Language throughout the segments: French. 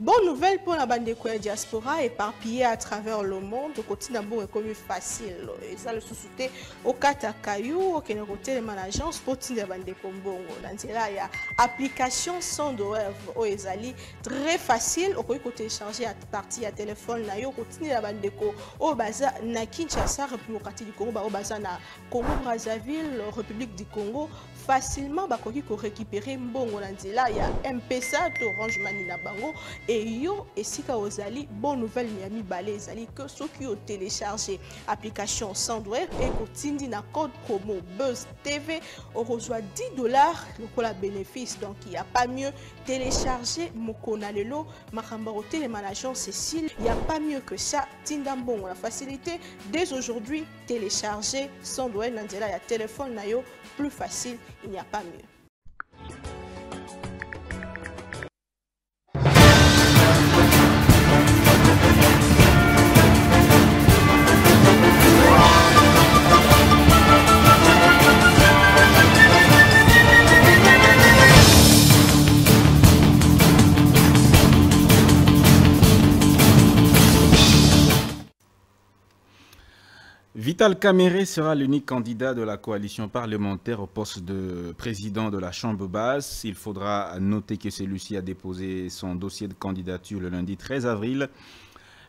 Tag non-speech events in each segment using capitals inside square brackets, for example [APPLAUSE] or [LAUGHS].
bonne nouvelle pour la bande de diaspora éparpillée à travers le monde. Kotina bongo ekomi facile. Eza lisusu te okata kayu okende kotelema na agence mpo tinda bandeko mbongo na nzela ya application sans doev oyo ezali très facile. Okoki kotélécharge ya partie ya telefone na yo kotindela bandeko oyo baza na kinshasa république du congo baoyo baza na congo brazzaville république du congo facilement bakoki korécupérer mbongo na nzela ya mpesa to orange mani na bango. E yo esika ozali bonne nouvelle ya mibale ezali ke soki otélécharge application sandweb ekotindi na code promo buzz tv okozwa 10 dollars lokola bénéfice. Donc il y a pas mieux télécharger mokona lelo. Makambo kotelema na jean cécile il y a pas mieux que ça. Tinda mbongo la facilité dès aujourd'hui télécharger sandweb na nzela ya téléphone na yo plus facile il n'y a pas mieux Vital Caméré sera l'unique candidat de la coalition parlementaire au poste de président de la Chambre basse. Il faudra noter que celui-ci a déposé son dossier de candidature le lundi 13 avril.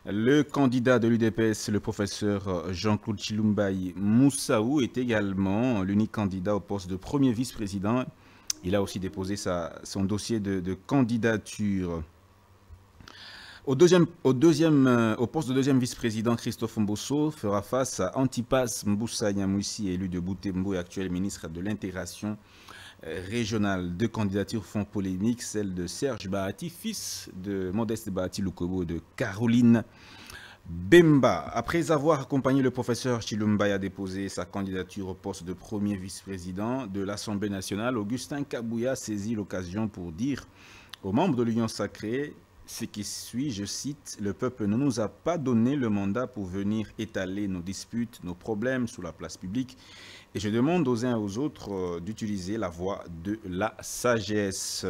Le candidat de l'UDPS, le professeur Jean-Claude Chilumbaï Moussaou, est également l'unique candidat au poste de premier vice-président. Il a aussi déposé son dossier de candidature. Euh, au poste de deuxième vice-président, Christophe Mbosso fera face à Antipas Mboussa Nyamoussi, élu de Boutembo et actuel ministre de l'intégration euh, régionale. Deux candidatures font polémique, celle de Serge Bahati, fils de Modeste Bahati Lukobo de Caroline Bemba. Après avoir accompagné le professeur Chilumbaï à déposer sa candidature au poste de premier vice-président de l'Assemblée nationale, Augustin Kabouya saisit l'occasion pour dire aux membres de l'Union sacrée ce qui suit, je cite, Le peuple ne nous a pas donné le mandat pour venir étaler nos disputes, nos problèmes sous la place publique. Et je demande aux uns et aux autres euh, d'utiliser la voie de la sagesse.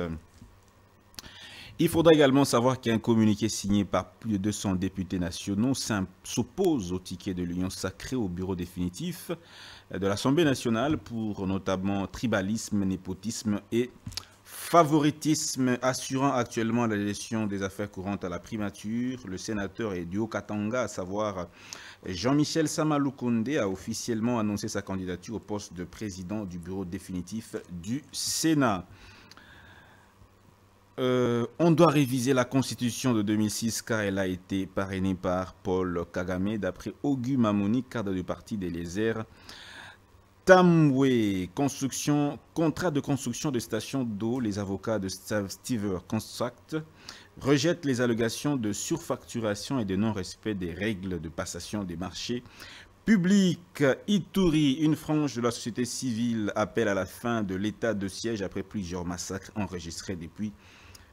Il faudra également savoir qu'un communiqué signé par plus de 200 députés nationaux s'oppose au ticket de l'Union sacrée au bureau définitif de l'Assemblée nationale pour notamment tribalisme, népotisme et favoritisme assurant actuellement la gestion des affaires courantes à la primature, le sénateur et du Haut-Katanga, à savoir Jean-Michel Samaloukonde, a officiellement annoncé sa candidature au poste de président du bureau définitif du Sénat. Euh, on doit réviser la constitution de 2006 car elle a été parrainée par Paul Kagame, d'après Augu Mamoni, cadre du parti des Lézères. Tamwe, construction, contrat de construction de stations d'eau, les avocats de Stever Construct rejettent les allégations de surfacturation et de non-respect des règles de passation des marchés publics. Ituri, une frange de la société civile, appelle à la fin de l'état de siège après plusieurs massacres enregistrés depuis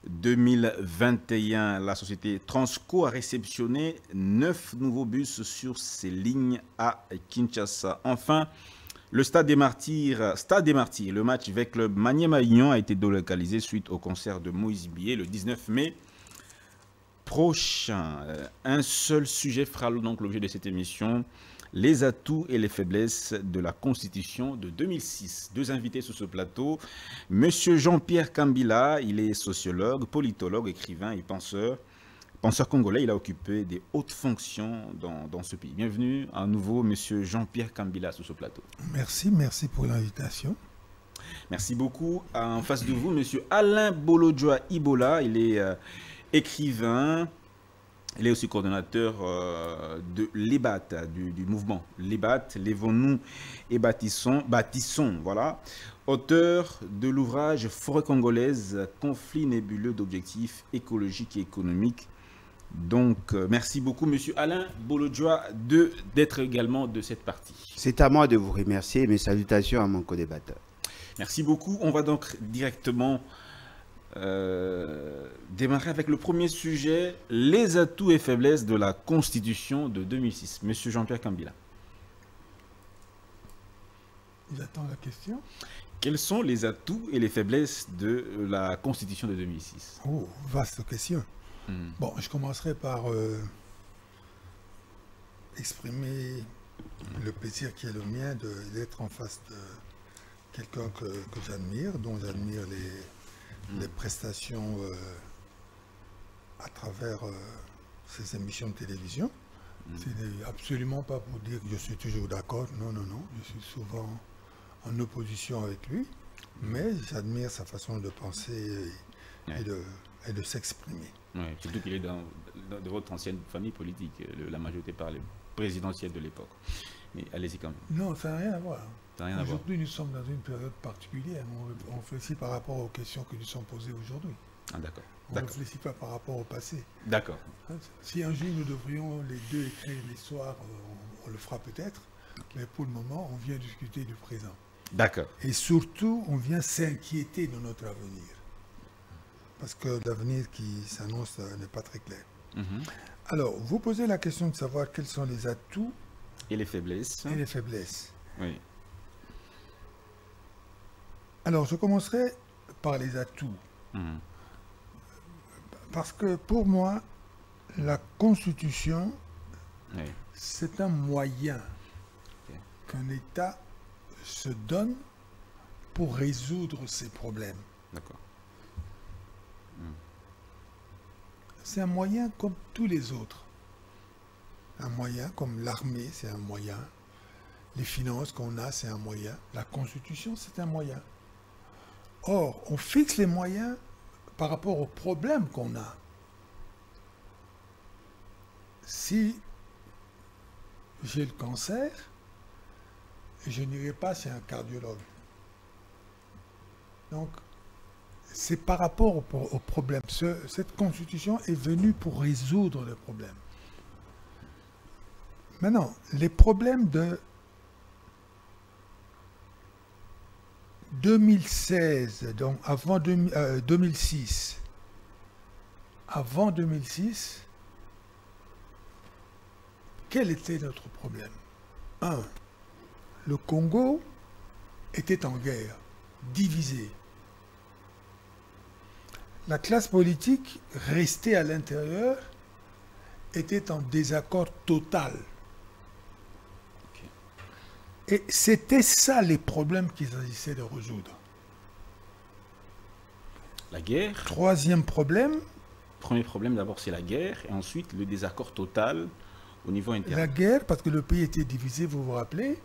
2021. La société Transco a réceptionné neuf nouveaux bus sur ses lignes à Kinshasa. Enfin, le Stade des Martyrs, le match avec le Maniema Union a été délocalisé suite au concert de Moïse Billet le 19 mai prochain. Un seul sujet fera donc l'objet de cette émission, les atouts et les faiblesses de la Constitution de 2006. Deux invités sur ce plateau, Monsieur Jean-Pierre Kambila, il est sociologue, politologue, écrivain et penseur. Penseur congolais, il a occupé des hautes fonctions dans, dans ce pays. Bienvenue à nouveau, Monsieur Jean-Pierre Kambila, sur ce plateau. Merci, merci pour l'invitation. Merci beaucoup. En face de vous, Monsieur Alain Bolodjoa Ibola, il est euh, écrivain, il est aussi coordonnateur euh, de l'EBAT, du, du, mouvement l'EBAT, Lévons-nous et bâtissons, bâtissons, voilà. Auteur de l'ouvrage Forêt congolaise, conflit nébuleux d'objectifs écologiques et économiques donc, euh, merci beaucoup, Monsieur Alain Bolodjoa, d'être également de cette partie. C'est à moi de vous remercier. Mes salutations à mon co-débatteur. Merci beaucoup. On va donc directement euh, démarrer avec le premier sujet, les atouts et faiblesses de la Constitution de 2006. Monsieur Jean-Pierre Cambila. Il attend la question. Quels sont les atouts et les faiblesses de la Constitution de 2006 Oh, vaste question. Hmm. Bon, je commencerai par euh, exprimer le plaisir qui est le mien d'être en face de quelqu'un que, que j'admire, dont j'admire les, les prestations euh, à travers euh, ces émissions de télévision. Ce n'est absolument pas pour dire que je suis toujours d'accord, non, non, non, je suis souvent en opposition avec lui, mais j'admire sa façon de penser et, Ouais. et de, et de s'exprimer. Surtout qu'il est dans, dans- de votre ancienne famille politique. Le- la majorité parlait présidentielle de l'époque. Mais allez-y quand même. Non, ça n'a rien à voir. Aujourd'hui, nous sommes dans une période particulière. On, on réfléchit par rapport aux questions que nous sommes posées aujourd'hui. Ah, d'accord. On ne réfléchit pas par rapport au passé. D'accord. Hein, Si un jour nous devrions les deux écrire l'histoire, euh, on, on le fera peut-être. Mais pour le moment, on vient discuter du présent. D'accord. Et surtout, on vient s'inquiéter de notre avenir. Parce que l'avenir qui s'annonce euh, n'est pas très clair. Mhm. Alors, vous posez la question de savoir quels sont les atouts Et les faiblesses et les faiblesses. Oui. Alors, je commencerai par les atouts. Mhm. Parce que pour moi, la Constitution, Oui. c'est un moyen qu'un État se donne pour résoudre ses problèmes. D'accord. C'est un moyen comme tous les autres. Un moyen comme l'armée, c'est un moyen. Les finances qu'on a, c'est un moyen. La Constitution, c'est un moyen. Or, on fixe les moyens par rapport aux problèmes qu'on a. Si j'ai le cancer, je n'irai pas chez un cardiologue. Donc, c'est par rapport au, pro- au problème. Ce- cette constitution est venue pour résoudre les problèmes. Maintenant, les problèmes de 2016, donc avant 2000 euh, 2006, avant 2006, quel était notre problème? Un, le Congo était en guerre, divisé. La classe politique restée à l'intérieur était en désaccord total. Et c'était ça les problèmes qu'il s'agissait de résoudre. La guerre. Troisième problème, Premier problème d'abord, c'est la guerre. Et ensuite, le désaccord total au niveau interne. la guerre, parce que le pays était divisé, vous vous rappelez.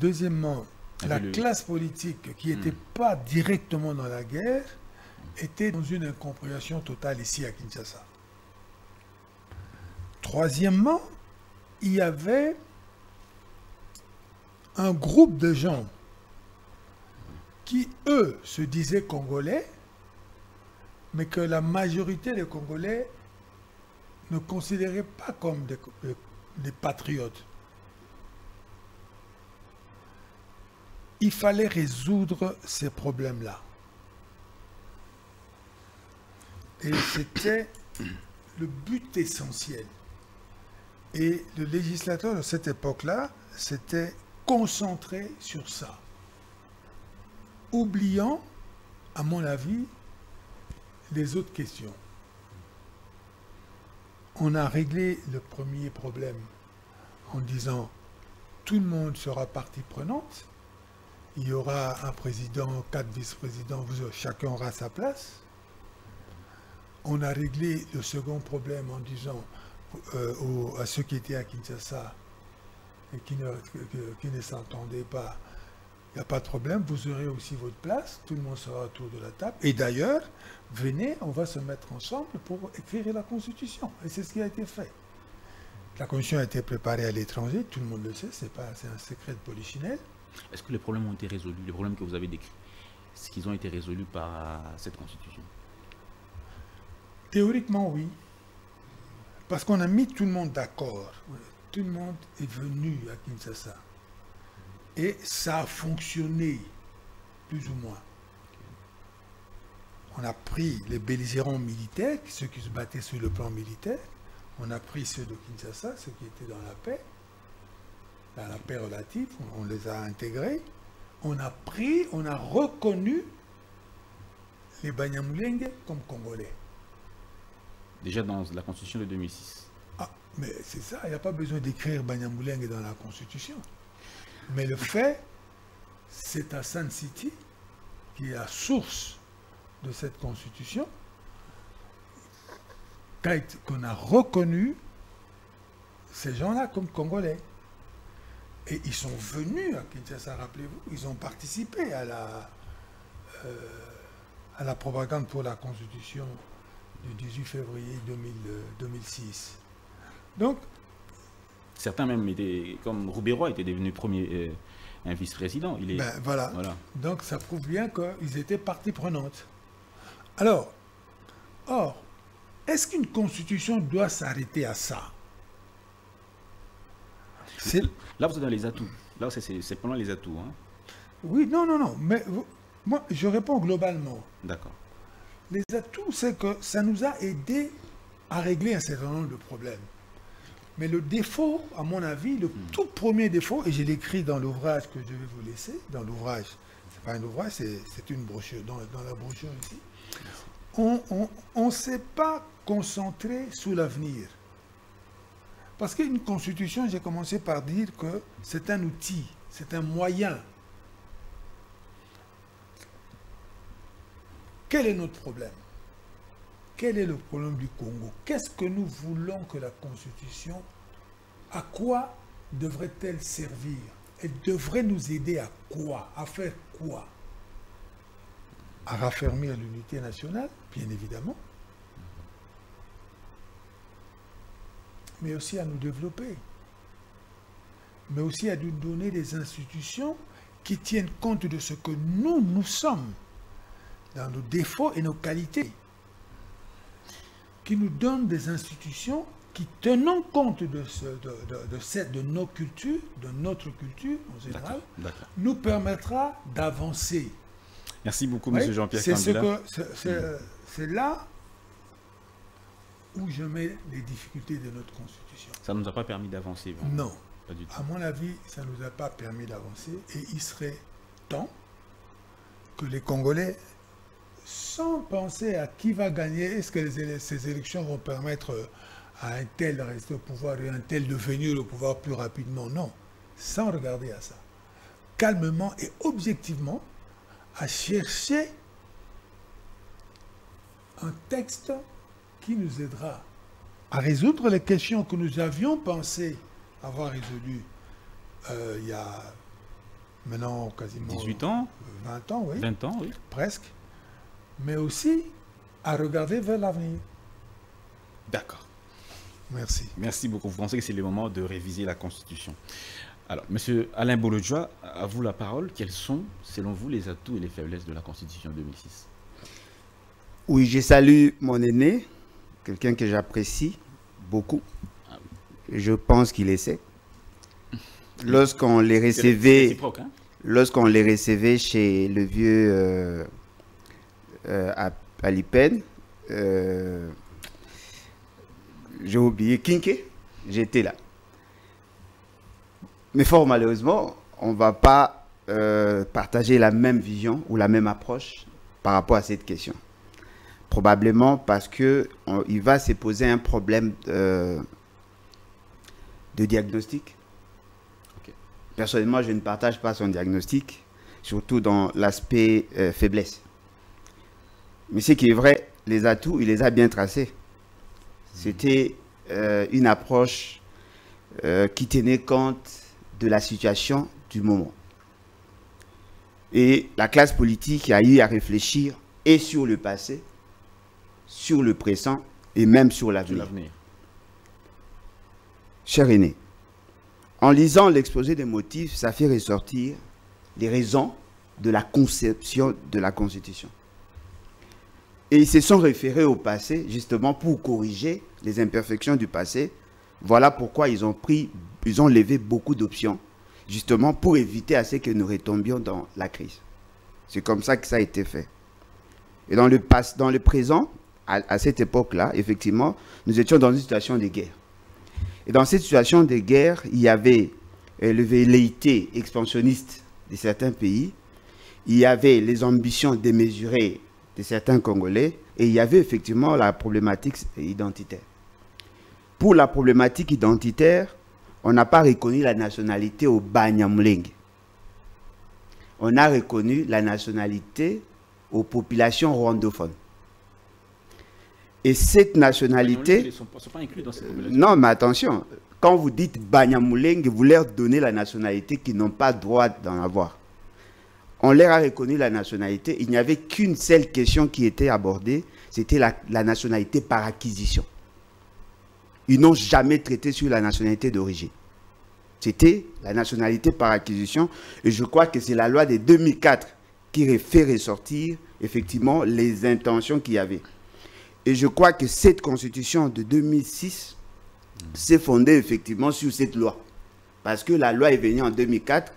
Deuxièmement, la le- classe politique qui n'était pas directement dans la guerre était dans une incompréhension totale ici à Kinshasa. Troisièmement, il y avait un groupe de gens qui, eux, se disaient congolais, mais que la majorité des Congolais ne considéraient pas comme des, des- patriotes. Il fallait résoudre ces problèmes-là. Et c'était le but essentiel. Et le législateur de cette époque-là s'était concentré sur ça. Oubliant, à mon avis, les autres questions. On a réglé le premier problème en disant tout le monde sera partie prenante. Il y aura un président, quatre vice-présidents, chacun aura sa place. On a réglé le second problème en disant euh, à ceux qui étaient à Kinshasa et qui ne, s'entendaient pas, il n'y a pas de problème, vous aurez aussi votre place, tout le monde sera autour de la table. Et d'ailleurs, venez, on va se mettre ensemble pour écrire la Constitution. Et c'est ce qui a été fait. La Constitution a été préparée à l'étranger, tout le monde le sait, c'est un secret de polichinelle. Est-ce que les problèmes ont été résolus Les problèmes que vous avez décrits, est-ce qu'ils ont été résolus par cette constitution? Théoriquement, oui. Parce qu'on a mis tout le monde d'accord. Tout le monde est venu à Kinshasa. Et ça a fonctionné, plus ou moins. On a pris les belligérants militaires, ceux qui se battaient sur le plan militaire. On a pris ceux de Kinshasa, ceux qui étaient dans la paix, dans la paix relative. On les a intégrés. On a pris, on a reconnu les Banyamulenge comme Congolais. Déjà dans la Constitution de 2006. Ah, mais c'est ça, il n'y a pas besoin d'écrire Banyamulenge dans la Constitution. Mais le fait, c'est à Sun City, qui est la source de cette Constitution, qu'on a reconnu ces gens-là comme Congolais. Et ils sont venus à Kinshasa, rappelez-vous, ils ont participé à la, euh, à la propagande pour la Constitution du 18 février 2006. Donc, Certains même étaient, comme Roubérois était devenu premier, euh, un vice-président. Il est, ben, voilà. voilà. Donc ça prouve bien qu'ils étaient partie prenante. Alors, or, est-ce qu'une constitution doit s'arrêter à ça? Là, vous êtes dans les atouts. Là, c'est pendant les atouts. Hein. Oui, non, non, non. Mais moi, je réponds globalement. D'accord. Les atouts, c'est que ça nous a aidé à régler un certain nombre de problèmes. Mais le défaut, à mon avis, le hmm. tout premier défaut, et je l'écris dans l'ouvrage que je vais vous laisser, dans l'ouvrage, c'est pas un ouvrage, c'est une brochure, dans, dans, la brochure ici, on ne s'est pas concentré sur l'avenir. Parce qu'une constitution, j'ai commencé par dire que c'est un outil, c'est un moyen. Quel est notre problème? Quel est le problème du Congo? Qu'est-ce que nous voulons que la constitution, à quoi devrait-elle servir? Elle devrait nous aider à quoi? À faire quoi? À raffermir l'unité nationale, bien évidemment. Mais aussi à nous développer, mais aussi à nous donner des institutions qui tiennent compte de ce que nous, nous sommes, dans nos défauts et nos qualités, qui nous donnent des institutions qui, tenant compte de, ce, de, cette, de nos cultures, de notre culture en général, nous permettra d'avancer. Merci beaucoup, M. Jean-Pierre C'est là où je mets les difficultés de notre Constitution. Ça ne nous a pas permis d'avancer Non. Pas du tout. À mon avis, ça ne nous a pas permis d'avancer et il serait temps que les Congolais, sans penser à qui va gagner, est-ce que ces élections vont permettre à un tel de rester au pouvoir et à un tel de venir au pouvoir plus rapidement? Non. Sans regarder à ça. Calmement et objectivement, à chercher un texte qui nous aidera à résoudre les questions que nous avions pensé avoir résolues euh, il y a maintenant quasiment 18 ans 20 ans, oui. 20 ans, oui. Presque. Mais aussi à regarder vers l'avenir. D'accord. Merci. Merci beaucoup. Vous pensez que c'est le moment de réviser la Constitution? Alors, Monsieur Alain Bolodjoa, à vous la parole. Quels sont, selon vous, les atouts et les faiblesses de la Constitution 2006 Oui, je salue mon aîné, quelqu'un que j'apprécie beaucoup. Je pense qu'il essaie. Lorsqu'on les recevait, hein? lorsqu'on les recevait chez le vieux euh, euh, à, à euh, j'ai oublié Kinké, j'étais là. Mais fort malheureusement, on ne va pas partager la même vision ou la même approche par rapport à cette question probablement parce que il va se poser un problème de, diagnostic. Personnellement, je ne partage pas son diagnostic, surtout dans l'aspect euh, faiblesse. Mais ce qui est vrai, les atouts, il les a bien tracés. C'était euh, une approche euh, qui tenait compte de la situation du moment. Et la classe politique a eu à réfléchir et sur le passé sur le présent et même sur l'avenir. Cher aîné, en lisant l'exposé des motifs, ça fait ressortir les raisons de la conception de la Constitution. Et ils se sont référés au passé justement pour corriger les imperfections du passé. Voilà pourquoi ils ont pris, ils ont levé beaucoup d'options, justement pour éviter à ce que nous retombions dans la crise. C'est comme ça que ça a été fait. Et dans le, dans le présent, à, cette époque-là, effectivement, nous étions dans une situation de guerre. Et dans cette situation de guerre, il y avait euh, le velléité expansionniste de certains pays, il y avait les ambitions démesurées de certains Congolais, et il y avait effectivement la problématique identitaire. Pour la problématique identitaire, on n'a pas reconnu la nationalité au Banyamulenge. On a reconnu la nationalité aux populations rwandophones. Et cette nationalité... Ils ne sont, pas- sont pas inclus dans cette population. Non, mais attention, quand vous dites Banyamulenge, vous leur donnez la nationalité qu'ils n'ont pas droit d'en avoir. On leur a reconnu la nationalité. Il n'y avait qu'une seule question qui était abordée, c'était la, nationalité par acquisition. Ils n'ont jamais traité sur la nationalité d'origine. C'était la nationalité par acquisition. Et je crois que c'est la loi de 2004 qui fait ressortir effectivement les intentions qu'il y avait. Et je crois que cette constitution de 2006 s'est fondée effectivement sur cette loi. Parce que la loi est venue en 2004,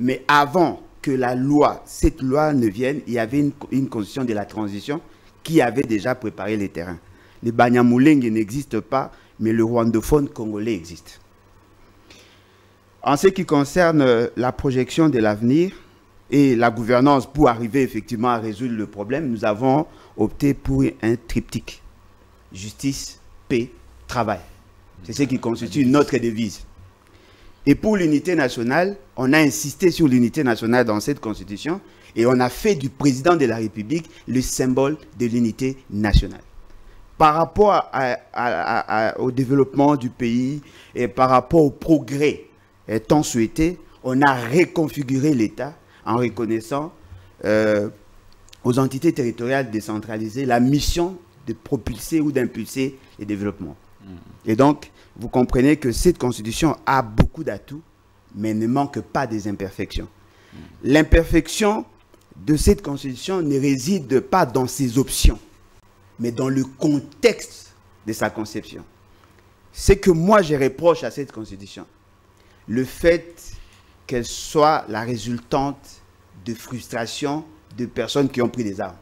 mais avant que la loi, cette loi ne vienne, il y avait une, constitution de la transition qui avait déjà préparé les terrains. Le Banyamulenge n'existe pas, mais le rwandophone congolais existe. En ce qui concerne euh, la projection de l'avenir et la gouvernance pour arriver effectivement à résoudre le problème, nous avons opté pour un triptyque. Justice, paix, travail. C'est ce qui constitue notre devise. Et pour l'unité nationale, on a insisté sur l'unité nationale dans cette constitution et on a fait du président de la République le symbole de l'unité nationale. Par rapport à- à- à- à- au développement du pays et par rapport au progrès euh, tant souhaité, on a reconfiguré l'État en reconnaissant euh, aux entités territoriales décentralisées la mission de propulser ou d'impulser le développement. Et donc, vous comprenez que cette constitution a beaucoup d'atouts, mais ne manque pas des imperfections. L'imperfection de cette constitution ne réside pas dans ses options, mais dans le contexte de sa conception. Ce que moi je reproche à cette constitution, le fait qu'elle soit la résultante de frustration de personnes qui ont pris des armes.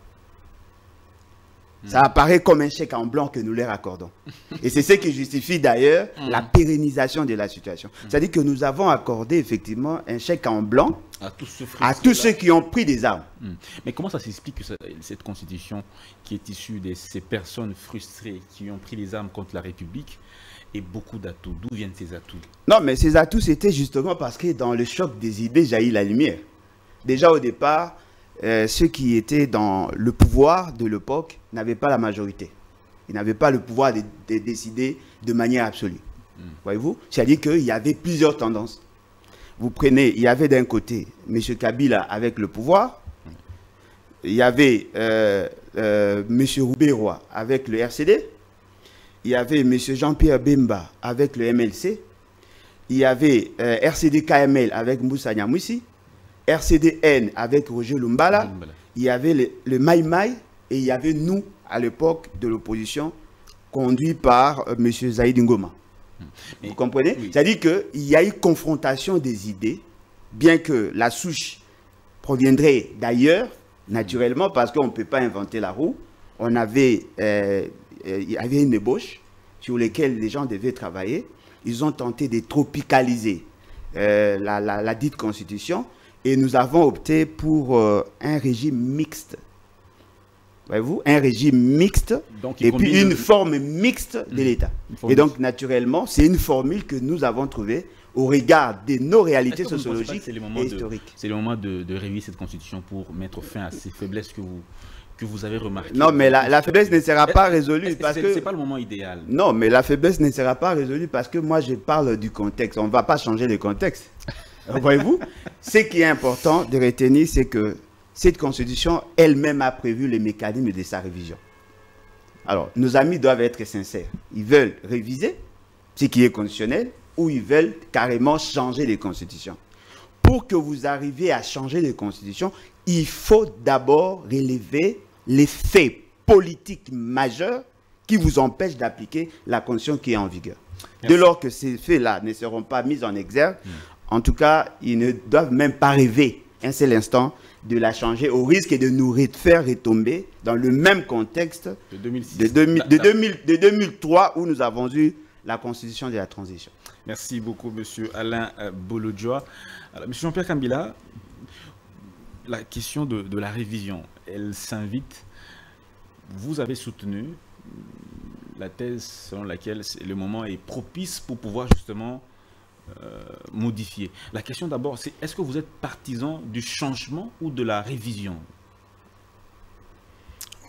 Ça apparaît comme un chèque en blanc que nous leur accordons. [LAUGHS] Et c'est ce qui justifie d'ailleurs la pérennisation de la situation. C'est-à-dire que nous avons accordé effectivement un chèque en blanc À tous ceux à tous ceux qui ont pris des armes. Hmm. Mais comment ça s'explique que cette constitution qui est issue de ces personnes frustrées qui ont pris les armes contre la République et beaucoup d'atouts? D'où viennent ces atouts? Non, mais ces atouts, c'était justement parce que dans le choc des idées jaillit la lumière. Déjà au départ, euh, ceux qui étaient dans le pouvoir de l'époque n'avaient pas la majorité. Ils n'avaient pas le pouvoir de, de décider de manière absolue. Voyez-vous? C'est-à-dire qu'il y avait plusieurs tendances. Vous prenez, il y avait d'un côté M. Kabila avec le pouvoir, il y avait euh, euh, M. Roubéroy avec le RCD, il y avait M. Jean-Pierre Bemba avec le MLC, il y avait euh, RCD KML avec Moussa Nyamwisi, RCDN avec Roger Lumbala, Lumbala. il y avait le, le Mai Mai et il y avait nous à l'époque de l'opposition conduit par euh, M. Zaïd Ngoma. Mais- Vous comprenez oui. C'est-à-dire qu'il y a eu confrontation des idées, bien que la souche proviendrait d'ailleurs, naturellement, parce qu'on ne peut pas inventer la roue. On avait, euh, euh, il y avait une ébauche sur laquelle les gens devaient travailler. Ils ont tenté de tropicaliser euh, la, la- la dite constitution et nous avons opté pour euh, un régime mixte. Voyez-vous? Un régime mixte Donc, et puis une le- forme mixte de l'État. Et donc, naturellement, c'est une formule que nous avons trouvée au regard de nos réalités sociologiques c'est le moment et de- historiques. C'est le moment de, de réviser cette constitution pour mettre fin à ces faiblesses que vous, que vous avez remarquées? Non, mais la, la faiblesse ne sera pas résolue parce que... C'est pas le moment idéal? Non, mais la faiblesse ne sera pas résolue parce que moi, je parle du contexte. On ne va pas changer le contexte. [LAUGHS] Voyez-vous Ce qui est important de retenir, c'est que cette constitution elle-même a prévu les mécanismes de sa révision. Alors, nos amis doivent être sincères. Ils veulent réviser ce qui est constitutionnel ou ils veulent carrément changer les constitutions. Pour que vous arriviez à changer les constitutions, il faut d'abord relever les faits politiques majeurs qui vous empêchent d'appliquer la constitution qui est en vigueur. Dès lors que ces faits-là ne seront pas mis en exergue, en tout cas, ils ne doivent même pas rêver un seul instant de la changer au risque de nous re- faire retomber dans le même contexte De 2006. de, 2000 La- de la- 2000 de 2003 où nous avons eu la constitution de la transition. Merci beaucoup, Monsieur Alain euh, Bolodjoa. Alors, Monsieur Jean-Pierre Kambila, la question de, de la révision, elle s'invite vous avez soutenu la thèse selon laquelle le moment est propice pour pouvoir justement euh, modifier. La question d'abord, c'est est-ce que vous êtes partisan du changement ou de la révision?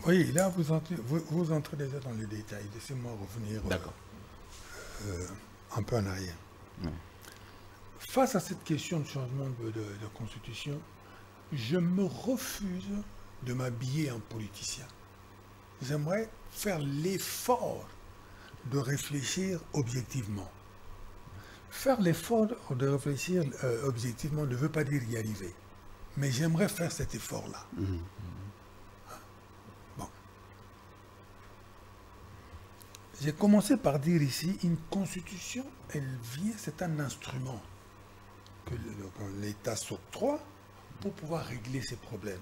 Oui, là, vous entrez, vous, entrez déjà dans les détails. Laissez-moi revenir euh, un peu en arrière. Face à cette question de changement de, de constitution, je me refuse de m'habiller en politicien. J'aimerais faire l'effort de réfléchir objectivement. Faire l'effort de réfléchir euh, objectivement ne veut pas dire y arriver. Mais j'aimerais faire cet effort-là. Mmh. Bon. J'ai commencé par dire ici, une constitution, elle vient, c'est un instrument que l'État s'octroie pour pouvoir régler ses problèmes.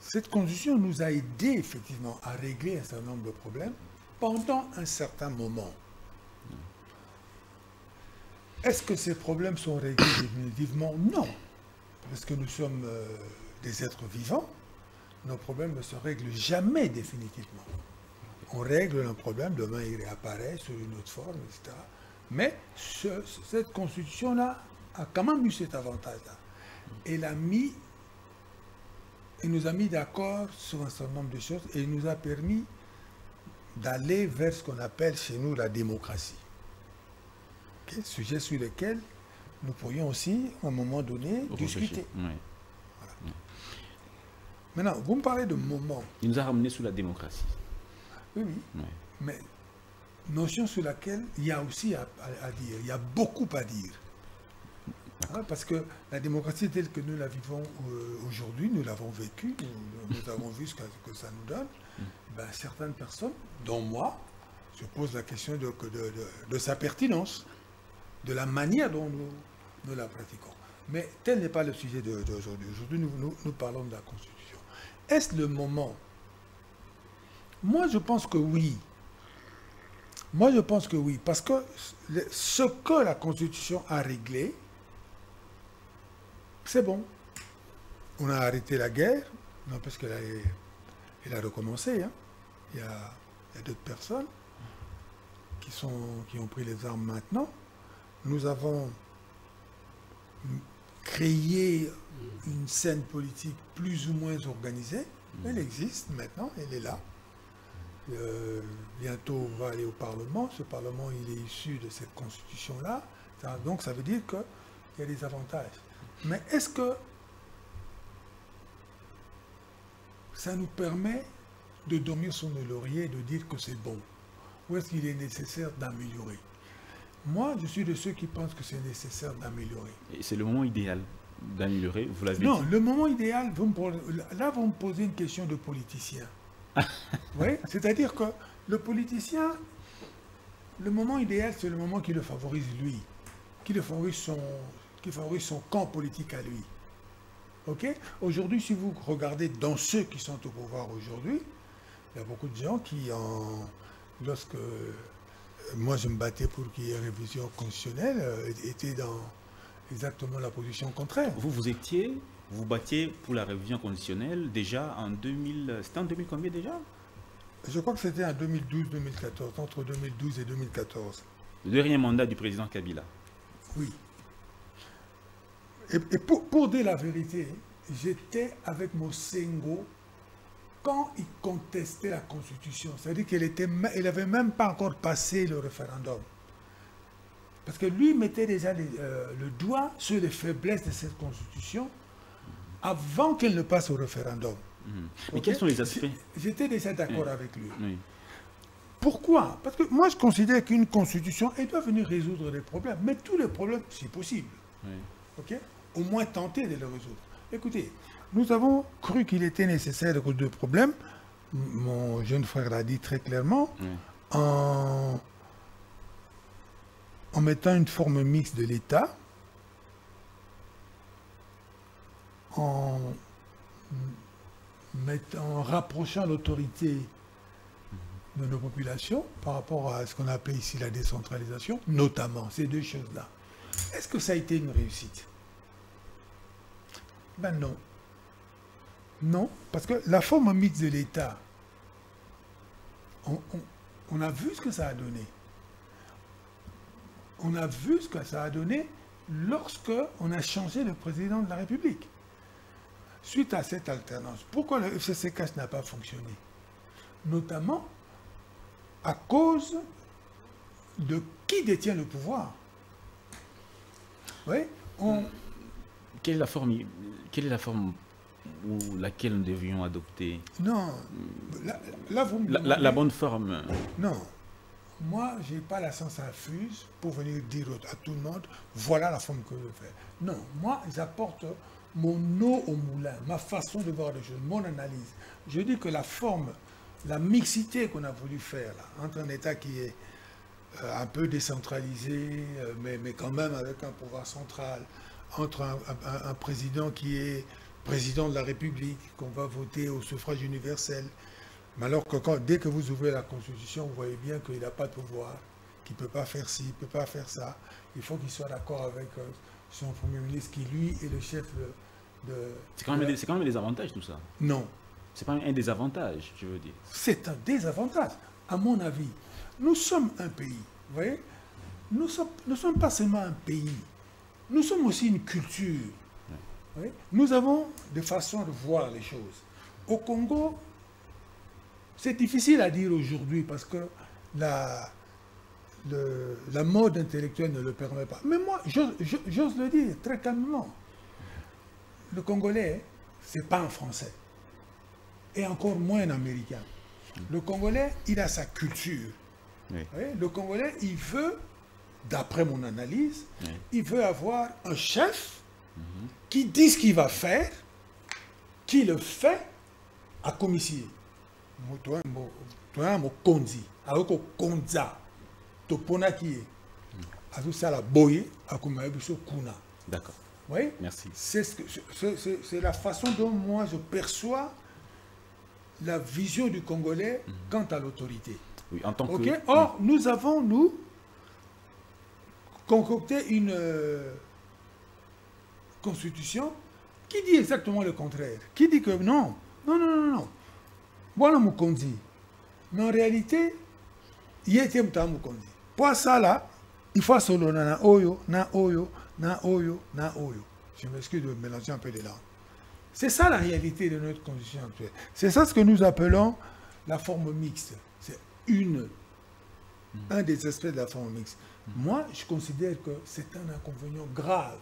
Cette constitution nous a aidé effectivement à régler un certain nombre de problèmes pendant un certain moment. Est-ce que ces problèmes sont réglés définitivement Non. Parce que nous sommes euh, des êtres vivants, nos problèmes ne se règlent jamais définitivement. On règle un problème, demain il réapparaît sous une autre forme, etc. Mais cette constitution-là a quand même eu cet avantage-là. Elle a mis nous a mis d'accord sur un certain nombre de choses et nous a permis d'aller vers ce qu'on appelle chez nous la démocratie. Sujet sur lequel nous pourrions aussi, à un moment donné, discuter. Maintenant, vous me parlez de moment. Il nous a ramené sur la démocratie. Oui, oui. Mais notion sur laquelle il y a aussi à dire, il y a beaucoup à dire parce que la démocratie telle que nous la vivons euh, aujourd'hui, nous l'avons vécue, nous, avons vu ce que, ça nous donne. Mm. Ben, certaines personnes, dont moi, se posent la question de, sa pertinence, de la manière dont nous, la pratiquons. Mais tel n'est pas le sujet d'aujourd'hui. Aujourd'hui, nous, nous parlons de la Constitution. Est-ce le moment? Moi, je pense que oui. Moi, je pense que oui, parce que ce que la Constitution a réglé, c'est bon. On a arrêté la guerre, non parce qu'elle a, a recommencé. Hein. Il y a, d'autres personnes qui, sont, qui ont pris les armes maintenant. Nous avons créé une scène politique plus ou moins organisée. Elle existe maintenant, elle est là. Euh, bientôt, on va aller au Parlement. Ce Parlement, il est issu de cette constitution-là. Donc, ça veut dire qu'il y a des avantages. Mais est-ce que ça nous permet de dormir sur nos lauriers et de dire que c'est bon? Ou est-ce qu'il est nécessaire d'améliorer? Moi, je suis de ceux qui pensent que c'est nécessaire d'améliorer. Et c'est le moment idéal d'améliorer, vous l'avez dit Non, le moment idéal, vous là, vous me posez une question de politicien. [LAUGHS] oui, c'est-à-dire que le politicien, le moment idéal, c'est le moment qui le favorise lui, qui le favorise son, qui favorise son camp politique à lui. Ok? Aujourd'hui, si vous regardez dans ceux qui sont au pouvoir aujourd'hui, il y a beaucoup de gens qui, en, lorsque moi je me battais pour qu'il y ait révision constitutionnelle, euh, étaient dans exactement la position contraire. Vous, vous étiez, vous battiez pour la révision conditionnelle déjà en 2000, c'était en 2000 combien déjà? Je crois que c'était en 2012-2014, entre 2012 et 2014. Le dernier mandat du président Kabila. Oui. Et, pour, dire la vérité, j'étais avec Mosengo quand il contestait la Constitution. C'est-à-dire qu'il n'avait même pas encore passé le référendum. Parce que lui mettait déjà euh, le doigt sur les faiblesses de cette Constitution avant qu'elle ne passe au référendum. Mhm. Mais quels sont les aspects J'étais déjà d'accord avec lui. Pourquoi? Parce que moi, je considère qu'une constitution, elle doit venir résoudre les problèmes. Mais tous les problèmes, c'est possible. OK? Au moins tenter de le résoudre. Écoutez, nous avons cru qu'il était nécessaire de résoudre le problème, mon jeune frère l'a dit très clairement, en, en mettant une forme mixte de l'État, en, en rapprochant l'autorité de nos populations par rapport à ce qu'on appelle ici la décentralisation, notamment ces deux choses-là. Est-ce que ça a été une réussite? Ben non. Non, parce que la forme mixte de l'État, on, a vu ce que ça a donné. On a vu ce que ça a donné lorsque on a changé le président de la République. Suite à cette alternance, pourquoi le FCCK n'a pas fonctionné? Notamment à cause de qui détient le pouvoir. Oui, Quelle est la forme, quelle est la forme ou laquelle nous devions adopter non, là, là, vous me la, la- la demandez- bonne forme. Non. Moi, je n'ai pas la sens infuse pour venir dire à tout le monde, voilà la forme que je veux faire. Non, moi, j'apporte mon eau au moulin, ma façon de voir les choses, mon analyse. Je dis que la forme, la mixité qu'on a voulu faire là, entre un État qui est euh, un peu décentralisé, euh, mais, mais quand même avec un pouvoir central, entre un, un- un président qui est président de la République, qu'on va voter au suffrage universel, mais alors que quand, dès que vous ouvrez la Constitution, vous voyez bien qu'il n'a pas de pouvoir, qu'il ne peut pas faire ci, il ne peut pas faire ça. Il faut qu'il soit d'accord avec euh, son Premier ministre qui, lui, est le chef de... C'est quand, même des- c'est quand même des avantages tout ça. Non, C'est pas un désavantage, je veux dire. c'est un désavantage, à mon avis. Nous sommes un pays, vous voyez? Nous ne sommes, nous sommes pas seulement un pays, nous sommes aussi une culture. Nous avons des façons de voir les choses. Au Congo, c'est difficile à dire aujourd'hui parce que la, le- la mode intellectuelle ne le permet pas. Mais moi, j'ose le dire très calmement. Le Congolais, c'est pas un Français. Et encore moins un Américain. Le Congolais, il a sa culture. Oui. Le Congolais, il veut, d'après mon analyse, Oui. il veut avoir un chef qui dit ce qu'il va faire, qui le fait à boye, biso kuna. D'accord. Voyez Merci. c'est ce la façon dont moi je perçois la vision du Congolais quant à l'autorité. Oui, en tant que. Or, nous avons, nous, concocté une euh, constitution qui dit exactement le contraire? Qui dit que non, non, non, non, non. Voilà Mukonzi. Mais en réalité, il était Mukonzi. Pour ça, là, il faut solo na oyo, na oyo, na oyo, na oyo. Je m'excuse de mélanger un peu les langues. C'est ça la réalité de notre constitution actuelle. C'est ça ce que nous appelons la forme mixte. C'est une, un des aspects de la forme mixte. Moi, je considère que c'est un inconvénient grave,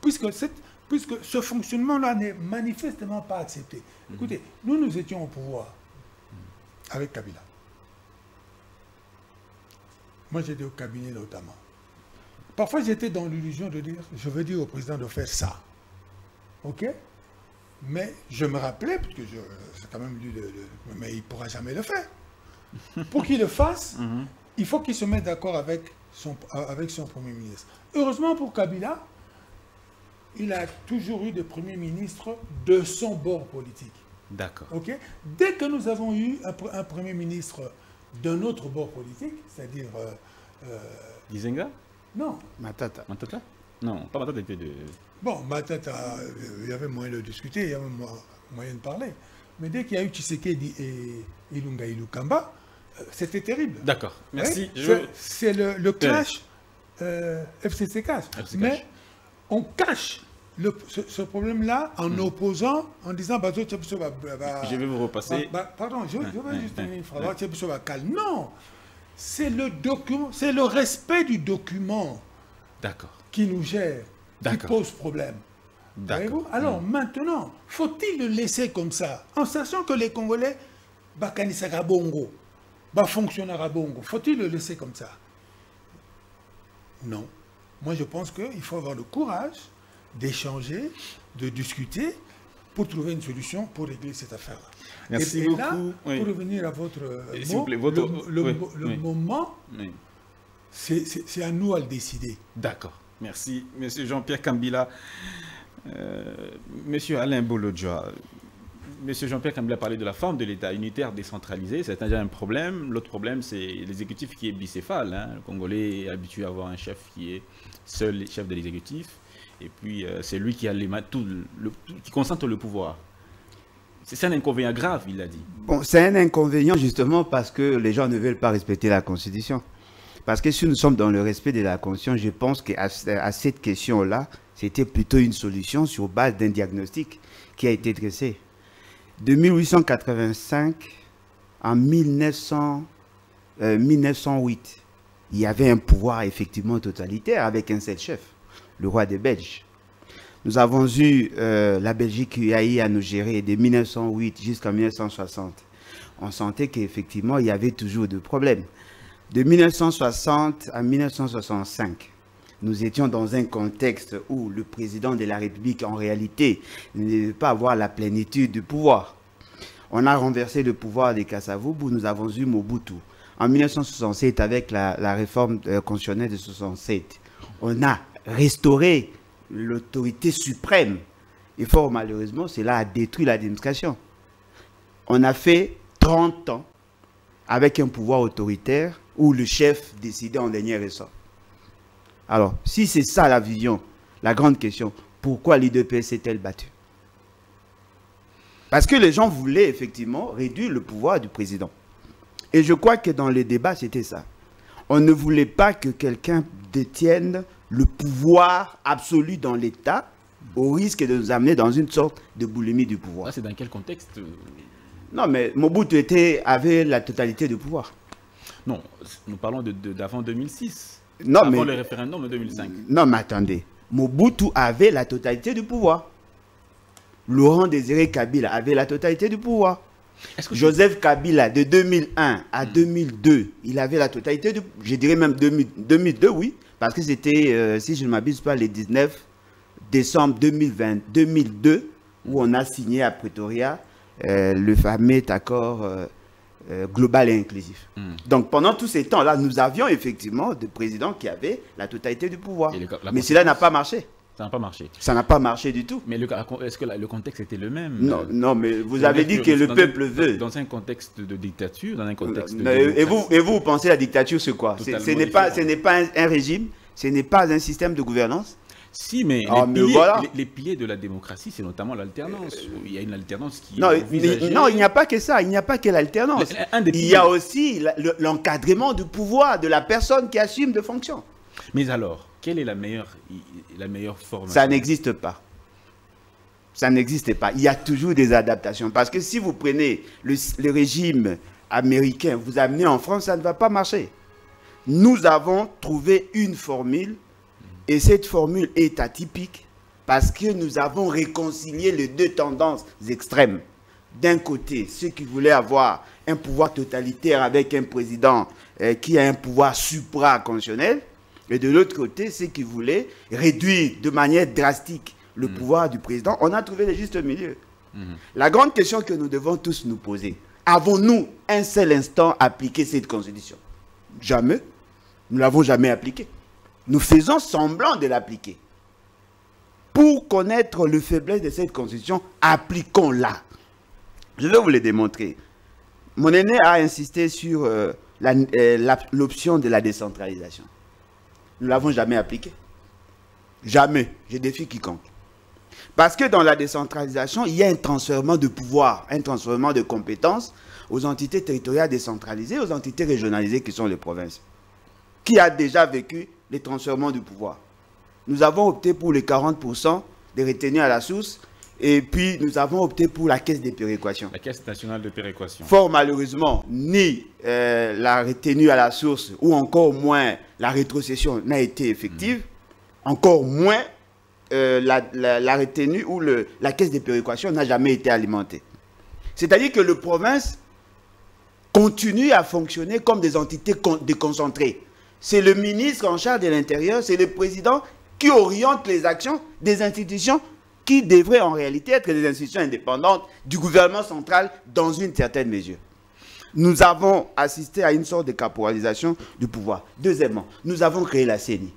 puisque, cette- puisque ce fonctionnement-là n'est manifestement pas accepté. Écoutez, nous, nous étions au pouvoir avec Kabila. Moi, j'étais au cabinet notamment. Parfois, j'étais dans l'illusion de dire, je veux dire au président de faire ça. OK? Mais je me rappelais, parce que je, j'ai quand même lu le, le- Mais il ne pourra jamais le faire. [LAUGHS] Pour qu'il le fasse, il faut qu'il se mette d'accord avec son, avec son Premier ministre. Heureusement pour Kabila, il a toujours eu des premiers ministres de son bord politique. D'accord. OK? Dès que nous avons eu un, pre- un Premier ministre d'un autre bord politique, c'est-à-dire... euh, euh, Dizenga non, Matata. Matata? Non, pas Matata, était de. Bon, Matata, euh, il y avait moyen de discuter, il y avait mo- moyen de parler. Mais dès qu'il y a eu Tshisekedi et Ilunga Ilukamba, euh, c'était terrible. D'accord. Merci. Oui, c'est- le, le clash euh, FCC cash. Mais cash. on cache le- ce, ce problème-là en opposant, en disant va- Je vais vous repasser. bah, bah, pardon, je, ouais, juste terminer une phrase. calme. Non, c'est le document, c'est le respect du document D'accord. qui nous gère, qui pose problème. D'accord. Alors maintenant, faut-il le laisser comme ça, en sachant que les Congolais, bakanisaka bongo, va fonctionnera bongo, faut-il le laisser comme ça? Non. Moi, je pense qu'il faut avoir le courage d'échanger, de discuter, pour trouver une solution pour régler cette affaire-là. Merci et, et là, beaucoup. Oui. pour revenir à votre euh, Et mot, s'il vous plaît, votre- le, le- oui, le oui. moment, Oui. c'est c'est- c'est à nous à le décider. D'accord. Merci, Monsieur Jean-Pierre Kambila. Euh, Monsieur Alain Bolodjoa. Monsieur Jean-Pierre Kambila parlait de la forme de l'État unitaire décentralisé. C'est déjà un problème. L'autre problème, c'est l'exécutif qui est bicéphale. hein. Le Congolais est habitué à avoir un chef qui est seul chef de l'exécutif. Et puis, euh, c'est lui qui a les tout le- qui concentre le pouvoir. C'est un inconvénient grave, il l'a dit. Bon, c'est un inconvénient justement parce que les gens ne veulent pas respecter la Constitution. Parce que si nous sommes dans le respect de la Constitution, je pense qu'à à cette question-là, c'était plutôt une solution sur base d'un diagnostic qui a été dressé. De 1885 en 1900, 1908, euh, il y avait un pouvoir effectivement totalitaire avec un seul chef, le roi des Belges. Nous avons eu euh, la Belgique qui a eu à nous gérer de 1908 jusqu'en 1960. On sentait qu'effectivement, il y avait toujours des problèmes. De 1960 à 1965, nous étions dans un contexte où le président de la République, en réalité, ne devait pas avoir la plénitude du pouvoir. On a renversé le pouvoir des Kassavoubou, nous avons eu Mobutu. En 1967, avec la, réforme euh, constitutionnelle de 67, on a restauré l'autorité suprême. Et fort malheureusement, cela a détruit la démocratie. On a fait 30 ans avec un pouvoir autoritaire où le chef décidait en dernier ressort. Alors, si c'est ça la vision, la grande question, pourquoi l'IDP s'est-elle battue? Parce que les gens voulaient effectivement réduire le pouvoir du président. Et je crois que dans les débats, c'était ça. On ne voulait pas que quelqu'un détienne le pouvoir absolu dans l'État au risque de nous amener dans une sorte de boulimie du pouvoir. c'est dans quel contexte? Non, mais Mobutu était, avait la totalité du pouvoir. Non, nous parlons d'avant 2006. Non, avant le référendum de 2005. Non, mais attendez. Mobutu avait la totalité du pouvoir. Laurent Désiré Kabila avait la totalité du pouvoir. Joseph Kabila, de 2001 à 2002, hmm. il avait la totalité du Je dirais même 2002, oui. Parce que c'était, euh, si je ne m'abuse pas, le 19 décembre 2020, 2002, où on a signé à Pretoria euh, le fameux accord euh, global et inclusif. Hmm. Donc pendant tous ces temps-là, nous avions effectivement des présidents qui avaient la totalité du pouvoir. Mais cela n'a pas marché. Ça n'a pas marché. Ça n'a pas marché du tout. Mais est-ce que le contexte était le même? Non, non mais vous avez dit que, le peuple veut. Dans un contexte de dictature, dans un contexte de et, vous, et vous, pensez la dictature, c'est quoi? Ce n'est pas, ce n'est pas un, régime, ce n'est pas un système de gouvernance si, mais, ah, les, piliers, les, piliers, de la démocratie, c'est notamment l'alternance. Il y a une alternance qui non, non, il n'y a pas que ça. Il n'y a pas que l'alternance. Il y a aussi l'encadrement du pouvoir de la personne qui assume de fonctions. Mais alors, quelle est la meilleure, la meilleure forme Ça n'existe pas. Ça n'existe pas. Il y a toujours des adaptations. Parce que si vous prenez le, régime américain, vous amenez en France, ça ne va pas marcher. Nous avons trouvé une formule et cette formule est atypique parce que nous avons réconcilié les deux tendances extrêmes. D'un côté, ceux qui voulaient avoir un pouvoir totalitaire avec un président euh, qui a un pouvoir supra-constitutionnel, et de l'autre côté, ceux qui voulaient réduire de manière drastique le mm. pouvoir du président, on a trouvé le juste milieu. Mm-hmm. La grande question que nous devons tous nous poser, avons-nous un seul instant appliqué cette constitution? Jamais. Nous ne l'avons jamais appliquée. Nous faisons semblant de l'appliquer. Pour connaître le faiblesse de cette constitution, appliquons-la. Je vais vous le démontrer. Mon aîné a insisté sur euh, euh, l'option de la décentralisation. Nous ne l'avons jamais appliqué. Jamais. Je défie quiconque. Parce que dans la décentralisation, il y a un transfert de pouvoir, un transfert de compétences aux entités territoriales décentralisées, aux entités régionalisées qui sont les provinces. Qui a déjà vécu les transferts de pouvoir Nous avons opté pour les 40% des retenues à la source et puis, nous avons opté pour la caisse de péréquation. La caisse nationale de péréquation. Fort malheureusement, ni euh, la retenue à la source, ou encore moins la rétrocession n'a été effective. Hmm. Encore moins euh, la, retenue ou le, la caisse de péréquation n'a jamais été alimentée. C'est-à-dire que le province continue à fonctionner comme des entités déconcentrées. C'est le ministre en charge de l'Intérieur, c'est le président qui oriente les actions des institutions qui devraient en réalité être des institutions indépendantes du gouvernement central dans une certaine mesure. Nous avons assisté à une sorte de caporalisation du pouvoir. Deuxièmement, nous avons créé la CENI,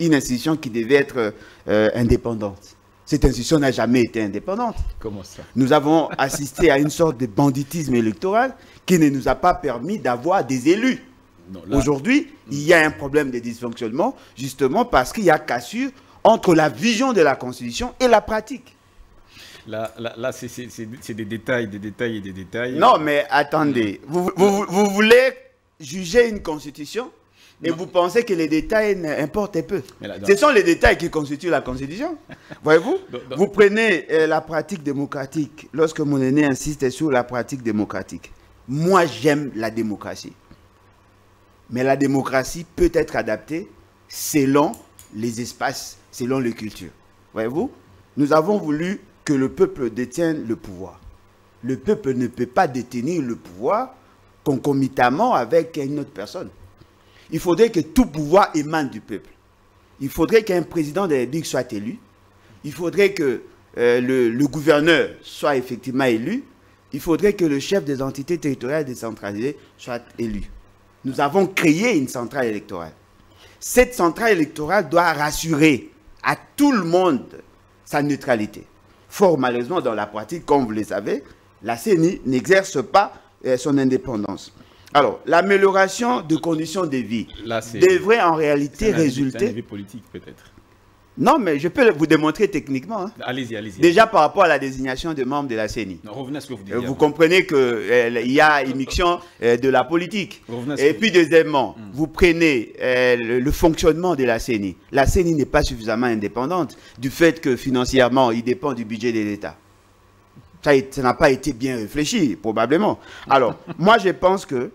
une institution qui devait être euh, indépendante. Cette institution n'a jamais été indépendante. Comment ça? Nous avons assisté à une sorte de banditisme électoral qui ne nous a pas permis d'avoir des élus. Aujourd'hui, il y a un problème de dysfonctionnement, justement parce qu'il y a cassure entre la vision de la Constitution et la pratique. Là, là, là c'est des détails, des détails et des détails. Non, mais attendez. Vous, vous, vous voulez juger une constitution et vous pensez que les détails importent peu. Ce sont les détails qui constituent la Constitution. [LAUGHS] Voyez-vous? Vous prenez euh, la pratique démocratique. Lorsque mon aîné insiste sur la pratique démocratique. Moi, j'aime la démocratie. Mais la démocratie peut être adaptée selon les espaces, selon les cultures. Voyez-vous? Nous avons voulu que le peuple détienne le pouvoir. Le peuple ne peut pas détenir le pouvoir concomitamment avec une autre personne il faudrait que tout pouvoir émane du peuple. Il faudrait qu'un président de la République soit élu. Il faudrait que euh, le, gouverneur soit effectivement élu. Il faudrait que le chef des entités territoriales décentralisées soit élu. Nous avons créé une centrale électorale. Cette centrale électorale doit rassurer à tout le monde sa neutralité. Fort malheureusement, dans la pratique, comme vous le savez, la CENI n'exerce pas euh, son indépendance. Alors, l'amélioration de conditions de vie devrait en réalité résulter... C'est politique peut-être. Non, mais je peux vous démontrer techniquement. Hein. Allez-y, allez-y. Déjà par rapport à la désignation des membres de la CENI. revenez à ce que vous dites. Vous comprenez qu'il euh, y a émission euh, de la politique. Et puis deuxièmement, hmm. vous prenez euh, le, fonctionnement de la CENI. La CENI n'est pas suffisamment indépendante du fait que financièrement, il dépend du budget de l'État. Ça n'a pas été bien réfléchi, probablement. Alors, [LAUGHS] moi, je pense que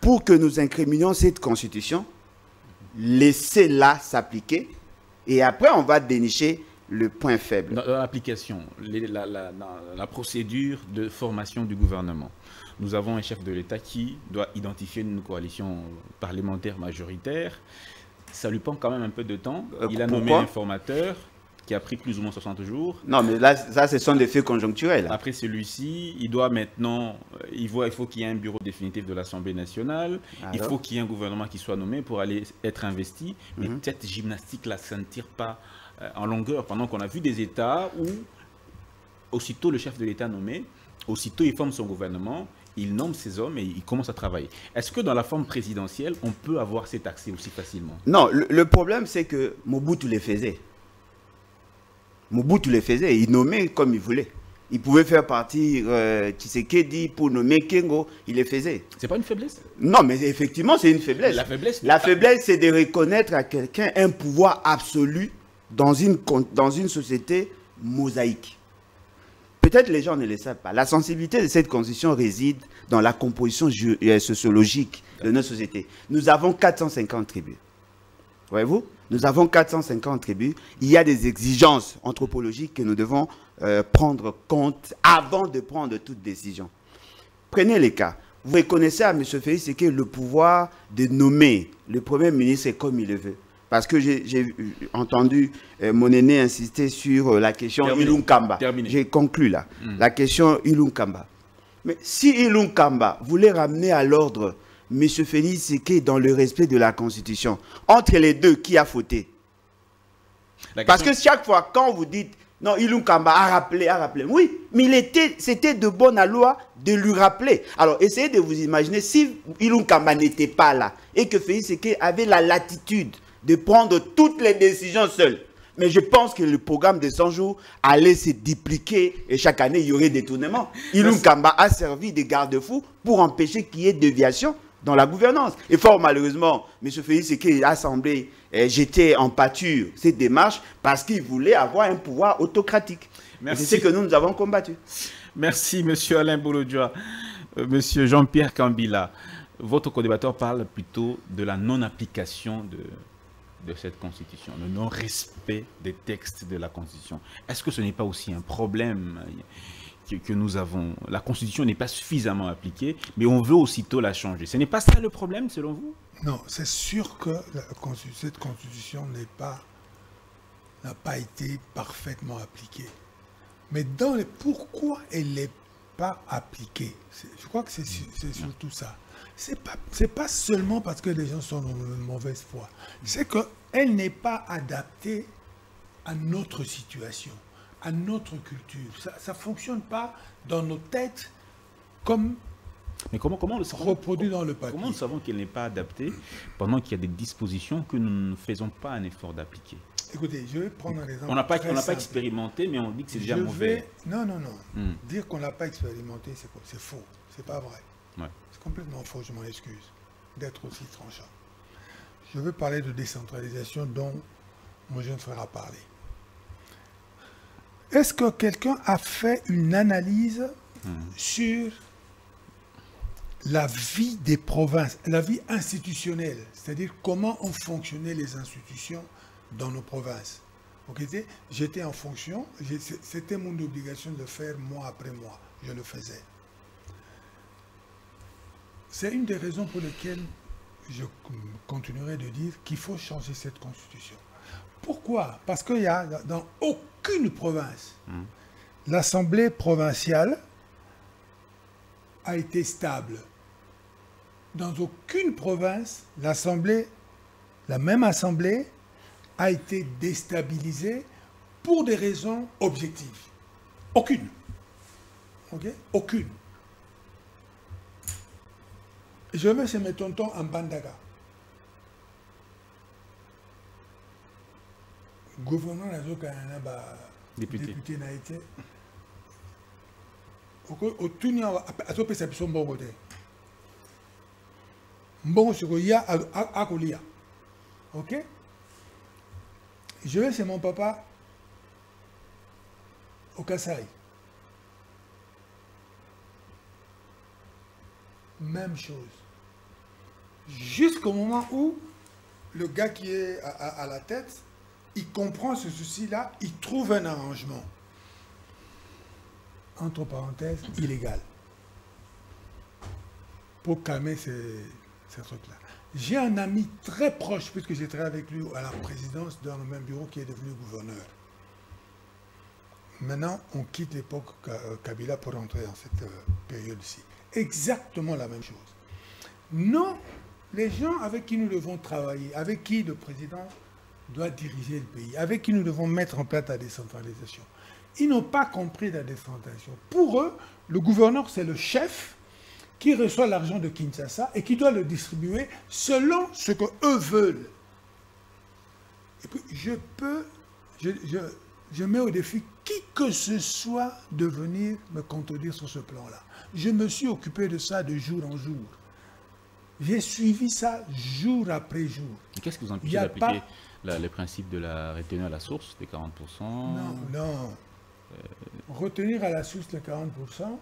pour que nous incriminions cette constitution, laissez-la s'appliquer et après on va dénicher le point faible. Dans l'application, la, la, procédure de formation du gouvernement, nous avons un chef de l'État qui doit identifier une coalition parlementaire majoritaire. Ça lui prend quand même un peu de temps. Euh, Il a nommé un formateur qui a pris plus ou moins 60 jours. Non, mais là, ça, ce sont des faits conjoncturels. Après celui-ci, il doit maintenant, euh, il, voit, il faut qu'il y ait un bureau définitif de l'Assemblée nationale, il faut qu'il y ait un gouvernement qui soit nommé pour aller être investi. Mais mhm. cette gymnastique-là, ça ne tire pas euh, en longueur, pendant qu'on a vu des États où, aussitôt le chef de l'État nommé, aussitôt il forme son gouvernement, il nomme ses hommes et il commence à travailler. Est-ce que dans la forme présidentielle, on peut avoir cet accès aussi facilement? Non, le, le problème c'est que Mobutu les faisait. Mobutu le faisait, il nommait comme il voulait. Il pouvait faire partie euh, Tshisekedi pour nommer Kengo, il le faisait. C'est pas une faiblesse? Non, mais effectivement, c'est une faiblesse. La faiblesse, La faiblesse c'est de reconnaître à quelqu'un un pouvoir absolu dans une, dans une société mosaïque. Peut-être les gens ne le savent pas. La sensibilité de cette constitution réside dans la composition euh, sociologique de notre société. Nous avons 450 tribus. Voyez-vous? Nous avons 450 tribus. Il y a des exigences anthropologiques que nous devons euh, prendre compte avant de prendre toute décision. Prenez les cas. Vous reconnaissez à M. Félix que le pouvoir de nommer le Premier ministre comme il le veut. Parce que j'ai entendu euh, mon aîné insister sur euh, la question Ilun Kamba. J'ai conclu là. Hmm. La question Ilun Kamba. Mais si Ilun Kamba voulait ramener à l'ordre M. Félix Séké dans le respect de la Constitution. Entre les deux, qui a fauté? Parce que chaque fois, quand vous dites, non, Ilun Kamba a rappelé, a rappelé, oui, mais c'était de bonne loi de lui rappeler. Alors, essayez de vous imaginer si Ilun Kamba n'était pas là et que Félix Séké avait la latitude de prendre toutes les décisions seul. Mais je pense que le programme de 100 jours allait se dupliquer et chaque année, il y aurait des tournements. Ilun Kamba a servi de garde-fou pour empêcher qu'il y ait déviation dans la gouvernance. Et fort malheureusement, M. Félix Séké a semblé eh, jeter en pâture cette démarche parce qu'il voulait avoir un pouvoir autocratique. C'est ce que nous, nous avons combattu. Merci, M. Alain Boulodjoa. Euh, M. Jean-Pierre Kambila, votre co-débatteur parle plutôt de la non-application de, de cette Constitution, le non-respect des textes de la Constitution. Est-ce que ce n'est pas aussi un problème? Que, nous avons. La Constitution n'est pas suffisamment appliquée, mais on veut aussitôt la changer. Ce n'est pas ça le problème, selon vous? Non, c'est sûr que cette Constitution n'est pas n'a pas été parfaitement appliquée. Mais dans les, pourquoi elle n'est pas appliquée? Je crois que c'est surtout ça. Ce n'est pas, pas seulement parce que les gens sont dans une mauvaise foi. C'est qu'elle n'est pas adaptée à notre situation à notre culture. Ça ne fonctionne pas dans nos têtes comme mais comment, comment le reproduit dans le papier. Comment nous savons qu'elle n'est pas adaptée pendant qu'il y a des dispositions que nous ne faisons pas un effort d'appliquer? Écoutez, je vais prendre un exemple. On n'a pas, on pas expérimenté, mais on dit que c'est déjà Je mauvais. vais- Non, non, non. Hmm. Dire qu'on n'a pas expérimenté, c'est quoi? C'est faux. C'est pas vrai. Ouais. C'est complètement faux, je m'en excuse d'être aussi tranchant. Je veux parler de décentralisation dont mon jeune frère a parlé. Est-ce que quelqu'un a fait une analyse sur la vie des provinces, la vie institutionnelle, c'est-à-dire comment ont fonctionné les institutions dans nos provinces? J'étais en fonction, c'était mon obligation de le faire mois après mois, je le faisais. C'est une des raisons pour lesquelles je continuerai de dire qu'il faut changer cette constitution. Pourquoi? Parce qu'il y a dans aucune province, l'Assemblée provinciale a été stable. Dans aucune province, l'Assemblée, la même Assemblée, a été déstabilisée pour des raisons objectives. Aucune. Ok? Aucune. Je vais chez mes en Bandaga. Gouvernement nazokanana ba Député. député na été. Oko otuni awa azopesa biso mbongo te. Mbongo akolia. Ok? Je vais chez mon papa au Kassai. Même chose. Jusqu'au moment où le gars qui est à, à- à la tête, il comprend ce souci-là, il trouve un arrangement. Entre parenthèses, illégal. Pour calmer ces, trucs-là. J'ai un ami très proche, puisque j'ai travaillé avec lui à la présidence dans le même bureau, qui est devenu gouverneur. Maintenant, on quitte l'époque euh, Kabila pour entrer dans cette euh, période-ci. Exactement la même chose. Non, les gens avec qui nous devons travailler, avec qui le président doit diriger le pays, avec qui nous devons mettre en place la décentralisation, ils n'ont pas compris la décentralisation. Pour eux, le gouverneur, c'est le chef qui reçoit l'argent de Kinshasa et qui doit le distribuer selon ce que eux veulent. Et puis, je peux, je, je, je mets au défi qui que ce soit de venir me contredire sur ce plan-là. Je me suis occupé de ça de jour en jour. J'ai suivi ça jour après jour. Et Qu'est-ce que vous Il empêchez y a d'appliquer pas- la- le principe de la retenue à la source des 40% Non, non. Retenir à la source les 40%,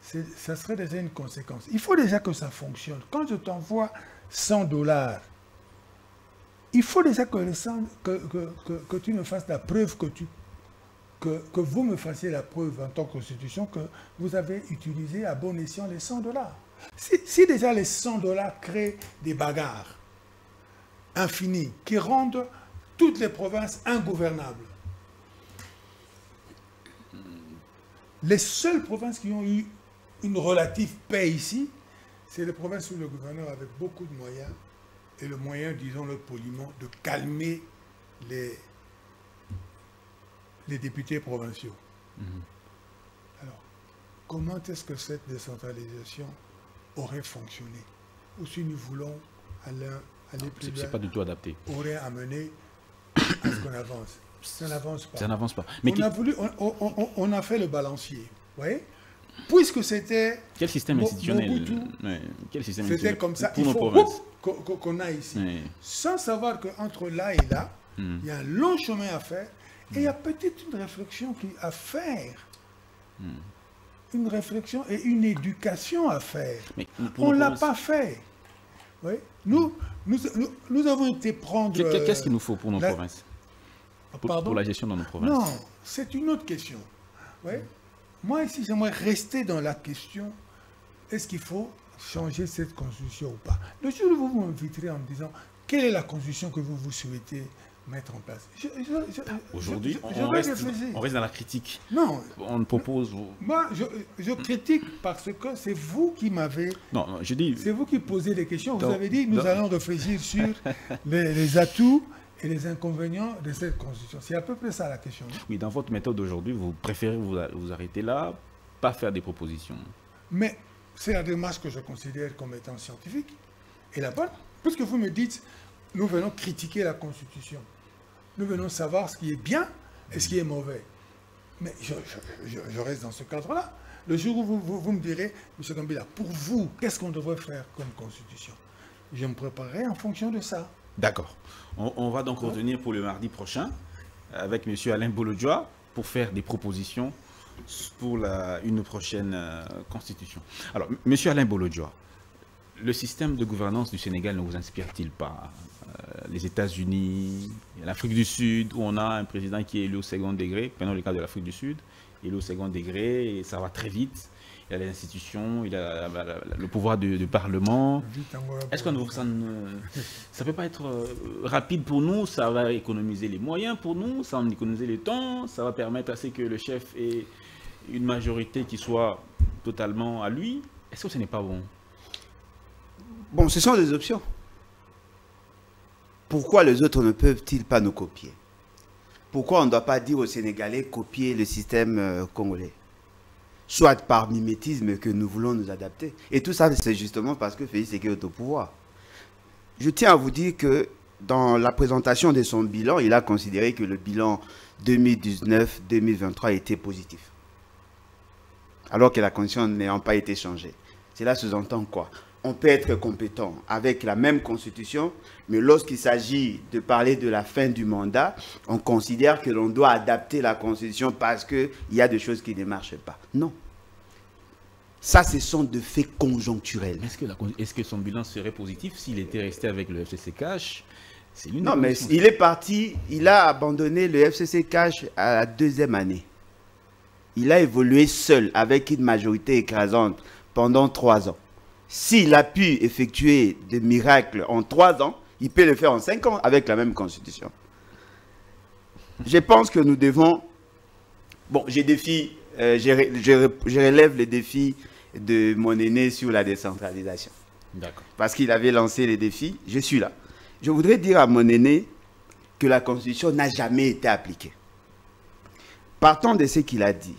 c'est- ça serait déjà une conséquence. Il faut déjà que ça fonctionne. Quand je t'envoie 100 dollars, il faut déjà que, le 100 que, que- que- que tu me fasses la preuve que tu que, que vous me fassiez la preuve en tant que constitution que vous avez utilisé à bon escient les 100 dollars. Si, si déjà les 100 dollars créent des bagarres infinies qui rendent toutes les provinces ingouvernables, les seules provinces qui ont eu une relative paix ici, c'est les provinces où le gouverneur avait beaucoup de moyens et le moyen, disons-le poliment, de calmer les, les députés provinciaux. Alors, comment est-ce que cette décentralisation aurait fonctionné? Ou si nous voulons aller, aller plus C'est loin, c'est pas du tout adapté. aurait amené à ce qu'on avance. Ça n'avance pas. Ça n'avance pas. Mais on, qui- a voulu, on, on- on- on a fait le balancier. Vous voyez? Puisque c'était quel système institutionnel Mobutu, ouais, Quel système c'était comme ça, pour il faut qu'on- aille ici. Sans savoir qu'entre là et là, Hmm. il y a un long chemin à faire et il y a peut-être une réflexion à faire. Hmm. Une réflexion et une éducation à faire. Mais On ne l'a pas fait. Oui. Nous, nous, avons été prendre... qu'est- qu'est- Qu'est-ce euh, qu'il nous faut pour nos la- provinces pour, Pardon pour la gestion dans nos provinces Non, c'est une autre question. Oui. Moi, ici, j'aimerais rester dans la question est-ce qu'il faut changer cette constitution ou pas? Le jour où vous m'inviterez en me disant quelle est la constitution que vous, vous souhaitez mettre en place Aujourd'hui, on, reste, dans la critique. Non, On propose. moi, je, je critique parce que c'est vous qui m'avez Non, non, je dis. C'est vous qui posez des questions. Vous avez dit, nous donc- allons réfléchir sur [LAUGHS] les, les atouts et les inconvénients de cette constitution. C'est à peu près ça la question. Oui, dans votre méthode aujourd'hui, vous préférez vous, vous arrêter là, pas faire des propositions. Mais c'est la démarche que je considère comme étant scientifique et la bonne. Puisque vous me dites, nous venons critiquer la constitution. Nous venons savoir ce qui est bien et ce qui est mauvais. Mais je, reste dans ce cadre-là. Le jour où vous, me direz, M. Gambila, pour vous, qu'est-ce qu'on devrait faire comme constitution? Je me préparerai en fonction de ça. D'accord. On, va donc revenir pour le mardi prochain avec M. Alain Bolodjoa pour faire des propositions pour une prochaine euh, constitution. Alors, M. Alain Bolodjoa, le système de gouvernance du Sénégal ne vous inspire-t-il pas? Euh, Les États-Unis, l'Afrique du Sud, où on a un président qui est élu au second degré, prenons le cas de l'Afrique du Sud, élu au second degré, et ça va très vite. Il a les institutions, il a la- la- la- le pouvoir de parlement. Est-ce qu'on ne ça ne ça peut pas être euh, rapide pour nous Ça va économiser les moyens pour nous, ça va économiser le temps, ça va permettre à ce que le chef ait une majorité qui soit totalement à lui. Est-ce que ce n'est pas bon? Bon, ce sont des options. Pourquoi les autres ne peuvent-ils pas nous copier? Pourquoi on ne doit pas dire aux Sénégalais copier le système euh, congolais? Soit par mimétisme que nous voulons nous adapter. Et tout ça, c'est justement parce que Félix est au pouvoir. Je tiens à vous dire que dans la présentation de son bilan, il a considéré que le bilan 2019-2023 était positif. Alors que la condition n'ayant pas été changée. Cela sous-entend quoi? On peut être compétent avec la même constitution, mais lorsqu'il s'agit de parler de la fin du mandat, on considère que l'on doit adapter la constitution parce qu'il y a des choses qui ne marchent pas. Non. Ça, ce sont des faits conjoncturels. Est-ce que, son bilan serait positif s'il était resté avec le l'une des Non, mais il est parti, il a abandonné le FCC Cash à la deuxième année. Il a évolué seul avec une majorité écrasante pendant trois ans. S'il a pu effectuer des miracles en trois ans, il peut le faire en cinq ans avec la même constitution. Je pense que nous devons... Bon, j'ai défie, euh, je, ré- je relève les défis de mon aîné sur la décentralisation D'accord. parce qu'il avait lancé les défis, je suis là. Je voudrais dire à mon aîné que la Constitution n'a jamais été appliquée. Partant de ce qu'il a dit,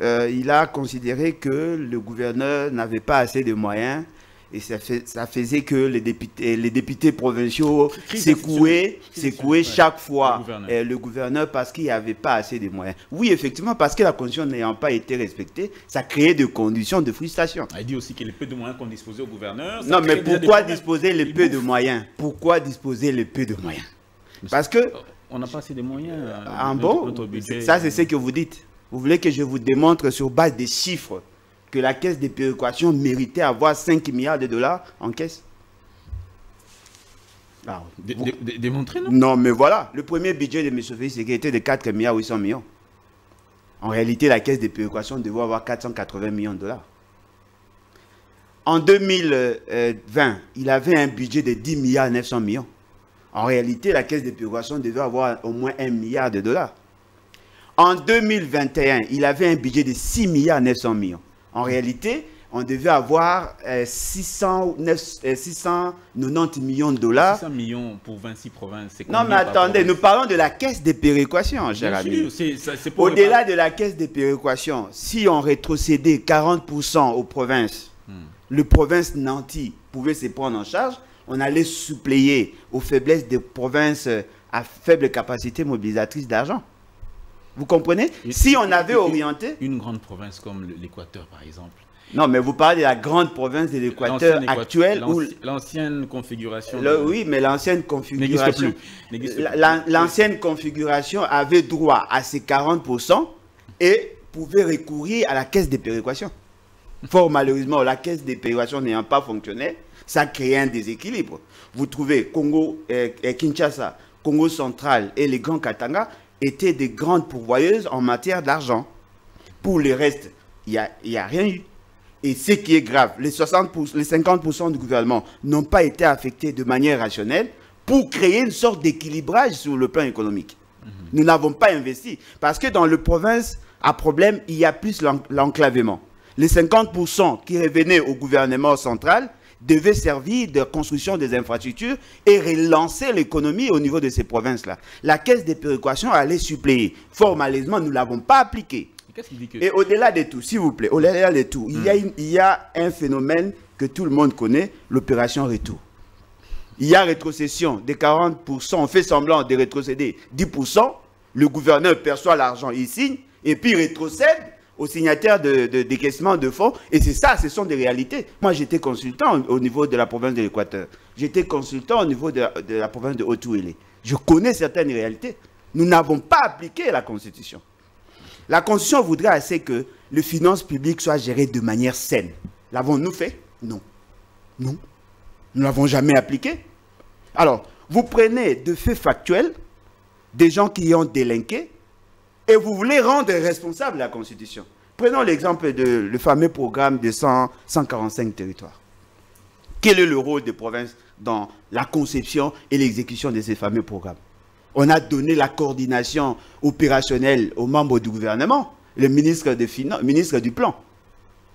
euh, il a considéré que le gouverneur n'avait pas assez de moyens et ça, fait- ça faisait que les députés, les députés provinciaux s'écouaient ouais. chaque fois Le gouverneur. euh, le gouverneur parce qu'il n'y avait pas assez de moyens. Oui, effectivement, parce que la Constitution n'ayant pas été respectée, ça créait des conditions de frustration. Il dit aussi que les peu de moyens qu'on disposait au gouverneur. ça Non, mais pourquoi disposer les peu de moyens? Pourquoi disposer les peu de moyens? Parce que, On n'a pas assez de moyens. euh, en notre- bon, ça c'est ce que vous dites. Vous voulez que je vous démontre sur base des chiffres que la caisse des péréquations méritait avoir 5 milliards de dollars en caisse Ah, Démontrer, non? Non, mais voilà, le premier budget de M. Félix était de 4 milliards 800 millions. En réalité, la caisse des péréquations devait avoir 480 millions de dollars. En 2020, il avait un budget de 10 milliards 900 millions. En réalité, la caisse des péréquations devait avoir au moins 1 milliard de dollars. En 2021, il avait un budget de 6 milliards 900 millions. En réalité, on devait avoir euh, 600, neuf- euh, 690 millions de dollars 600 millions pour 26 provinces. c'est non, mais attendez, nous parlons de la caisse c'est pour le Au-delà de la caisse des péréquations, si on rétrocédait 40% aux provinces, Hmm. le province nanti pouvait se prendre en charge, on allait suppléer aux faiblesses des provinces euh, à faible capacité mobilisatrice d'argent. Vous comprenez Et- Si on avait orienté... Une grande province comme l'Équateur, par exemple. Non, mais vous parlez de la grande province de l'Équateur actuelle où... l'anci- L'ancienne configuration. Le- de- oui, mais l'ancienne configuration... L'ancienne configuration avait droit à ces 40% et pouvait recourir à la caisse des péréquations. Fort malheureusement, la caisse des péréquations n'ayant pas fonctionné, ça créait un déséquilibre. Vous trouvez Congo, euh, euh, Kinshasa, Congo central et les grands Katanga étaient des grandes pourvoyeuses en matière d'argent. Pour le reste, il n'y a, y a rien eu. Et ce qui est grave, les, 60%, les 50% du gouvernement n'ont pas été affectés de manière rationnelle pour créer une sorte d'équilibrage sur le plan économique. Nous n'avons pas investi. Parce que dans le province à problème, il y a plus l'en- l'enclavement. Les 50% qui revenaient au gouvernement central devaient servir de construction des infrastructures et relancer l'économie au niveau de ces provinces-là. La caisse des péréquations allait suppléer. Formalisement, nous ne l'avons pas appliquée. Que Et au-delà de tout, s'il vous plaît, au-delà de tout, il, y a une- il y a un phénomène que tout le monde connaît, l'opération retour. il y a rétrocession de 40%, on fait semblant de rétrocéder 10%, le gouverneur perçoit l'argent, il signe, et puis il rétrocède aux signataires de, de décaissement de fonds. Et c'est ça, ce sont des réalités. Moi, j'étais consultant au, niveau de la province de l'Équateur. J'étais consultant au niveau de, la province de haut Je connais certaines réalités. Nous n'avons pas appliqué la Constitution. La Constitution voudrait assez que les finances publiques soient gérées de manière saine. L'avons-nous fait? Non. Non. Nous ne l'avons jamais appliqué. Alors, vous prenez de faits factuels des gens qui ont délinqué et vous voulez rendre responsable la Constitution. Prenons l'exemple le fameux programme de 145 territoires. Quel est le rôle des provinces dans la conception et l'exécution de ces fameux programmes? On a donné la coordination opérationnelle aux membres du gouvernement, le ministre, des Finances, ministre du Plan.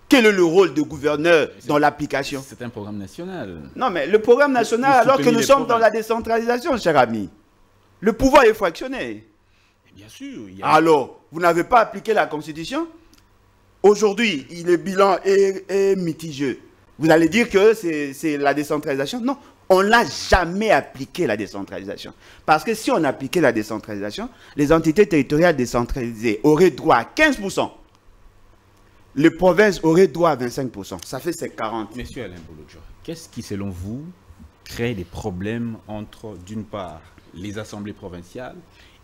Quel est le rôle du gouverneur dans l'application? C'est un programme national. Non, mais le programme national, alors que nous sommes dans la décentralisation, cher ami. Le pouvoir est fractionné. Bien sûr. Alors, vous n'avez pas appliqué la Constitution? Aujourd'hui, le bilan est, mitigé. Vous allez dire que c'est la décentralisation? Non, on n'a jamais appliqué la décentralisation. Parce que si on appliquait la décentralisation, les entités territoriales décentralisées auraient droit à 15%. Les provinces auraient droit à 25%. Ça fait c'est 40. Monsieur Alain Bouloudjo, qu'est-ce qui, selon vous, crée des problèmes entre, d'une part, les assemblées provinciales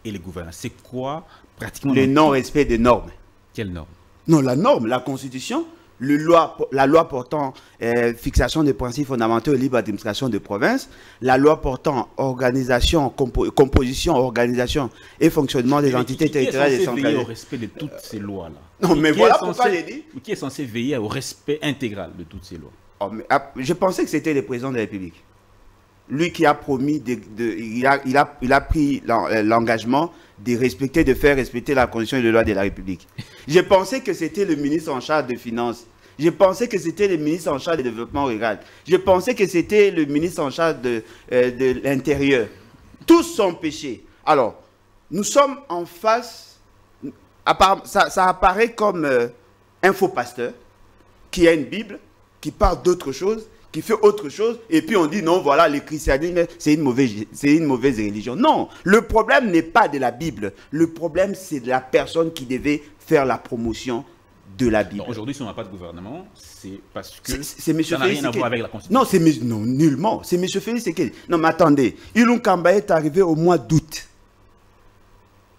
et les gouvernants. C'est quoi pratiquement... Le non-respect des normes. Quelles normes? Non, la norme, la Constitution, le loi, la loi portant euh, fixation des principes fondamentaux et libre administration des provinces, la loi portant organisation, composition, organisation et fonctionnement des entités territoriales et centrales. au respect de toutes ces lois-là? Non, mais, voilà pourquoi j'ai dit. Qui est censé veiller au respect intégral de toutes ces lois? Oh, mais, ah, Je pensais que c'était le président de la République lui qui a promis, il, a, pris euh, l'engagement de respecter, de faire respecter la constitution et les lois de la République. J'ai pensé que c'était le ministre en charge des Finances. Je pensais que c'était le ministre en charge du développement rural. Je pensais que c'était le ministre en charge de, euh, de l'Intérieur. Tous sont péchés. Alors, nous sommes en face, ça, ça apparaît comme euh, un faux pasteur qui a une Bible, qui parle d'autre chose, qui fait autre chose, et puis on dit non, voilà, le christianisme, c'est une, mauvaise, une mauvaise religion. Non, le problème n'est pas de la Bible. Le problème, c'est de la personne qui devait faire la promotion de la Bible. Aujourd'hui, si on n'a pas de gouvernement, c'est parce que c'est, ça n'a rien à voir avec la Constitution. Non, c'est non, nullement. C'est M. Félix Sekeli. Non, mais attendez. Ilun Kamba est arrivé au mois d'août.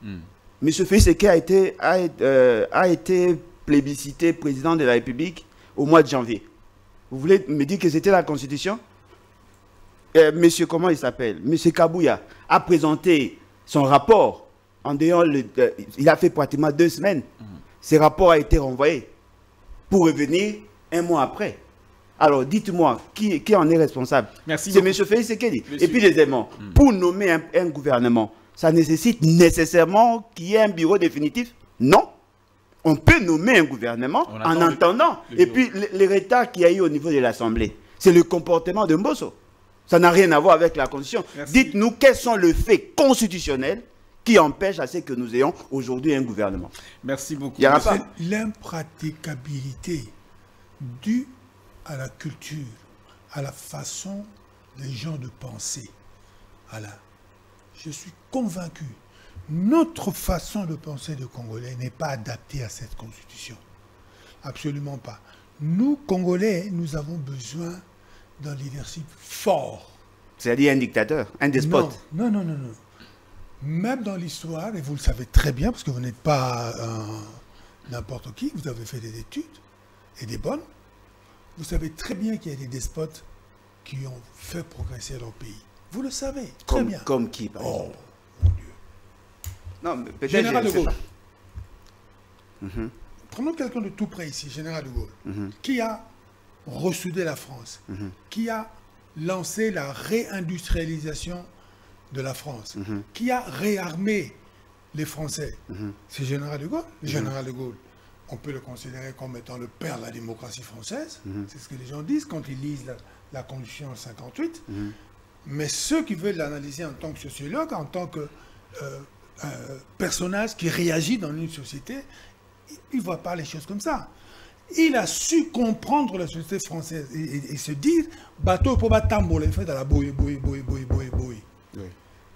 Hmm. M. Félix Sekeli a été, a, euh, a été plébiscité président de la République au mois de janvier. Vous voulez me dire que c'était la Constitution? Euh, Monsieur, comment il s'appelle? Monsieur Kabouya a présenté son rapport en dehors, euh, il a fait pratiquement deux semaines. Mhm. Ce rapport a été renvoyé pour revenir un mois après. Alors, dites-moi, qui, qui, en est responsable? C'est M. Félix Sekedi. Et puis, deuxièmement, mhm. pour nommer un gouvernement, ça nécessite nécessairement qu'il y ait un bureau définitif? Non on peut nommer un gouvernement en entendant. et puis, les retards qu'il y a eu au niveau de l'Assemblée, c'est le comportement de Mbosso. Ça n'a rien à voir avec la Constitution. Dites-nous quels sont les faits constitutionnels qui empêchent à ce que nous ayons aujourd'hui un gouvernement? Merci beaucoup. L'impraticabilité due à la culture, à la façon des gens de penser. Voilà. Je suis convaincu notre façon de penser de Congolais n'est pas adaptée à cette constitution. Absolument pas. Nous, Congolais, nous avons besoin d'un leadership fort. C'est-à-dire un dictateur, un despote. Non, non, non, non. Même dans l'histoire, et vous le savez très bien, parce que vous n'êtes pas n'importe qui, vous avez fait des études, et des bonnes, vous savez très bien qu'il y a des despotes qui ont fait progresser leur pays. Vous le savez très bien. Comme qui, par oh, Dieu. Non, Général de Gaulle. Mhm. Prenons quelqu'un de tout près ici, Général de Gaulle, mhm. qui a ressoudé la France, mhm. qui a lancé la réindustrialisation de la France, qui a réarmé les Français. C'est Général de Gaulle. Le Général de Gaulle, on peut le considérer comme étant le père de la démocratie française. C'est ce que les gens disent quand ils lisent la, Constitution 58. Mais ceux qui veulent l'analyser en tant que sociologue, en tant que euh, personnage qui réagit dans une société, il ne voit pas les choses comme ça. il a su comprendre la société française et, et- et se dire bateau pour batambola, il fait dans la bouille, bouille, bouille, bouille, bouille, bouille.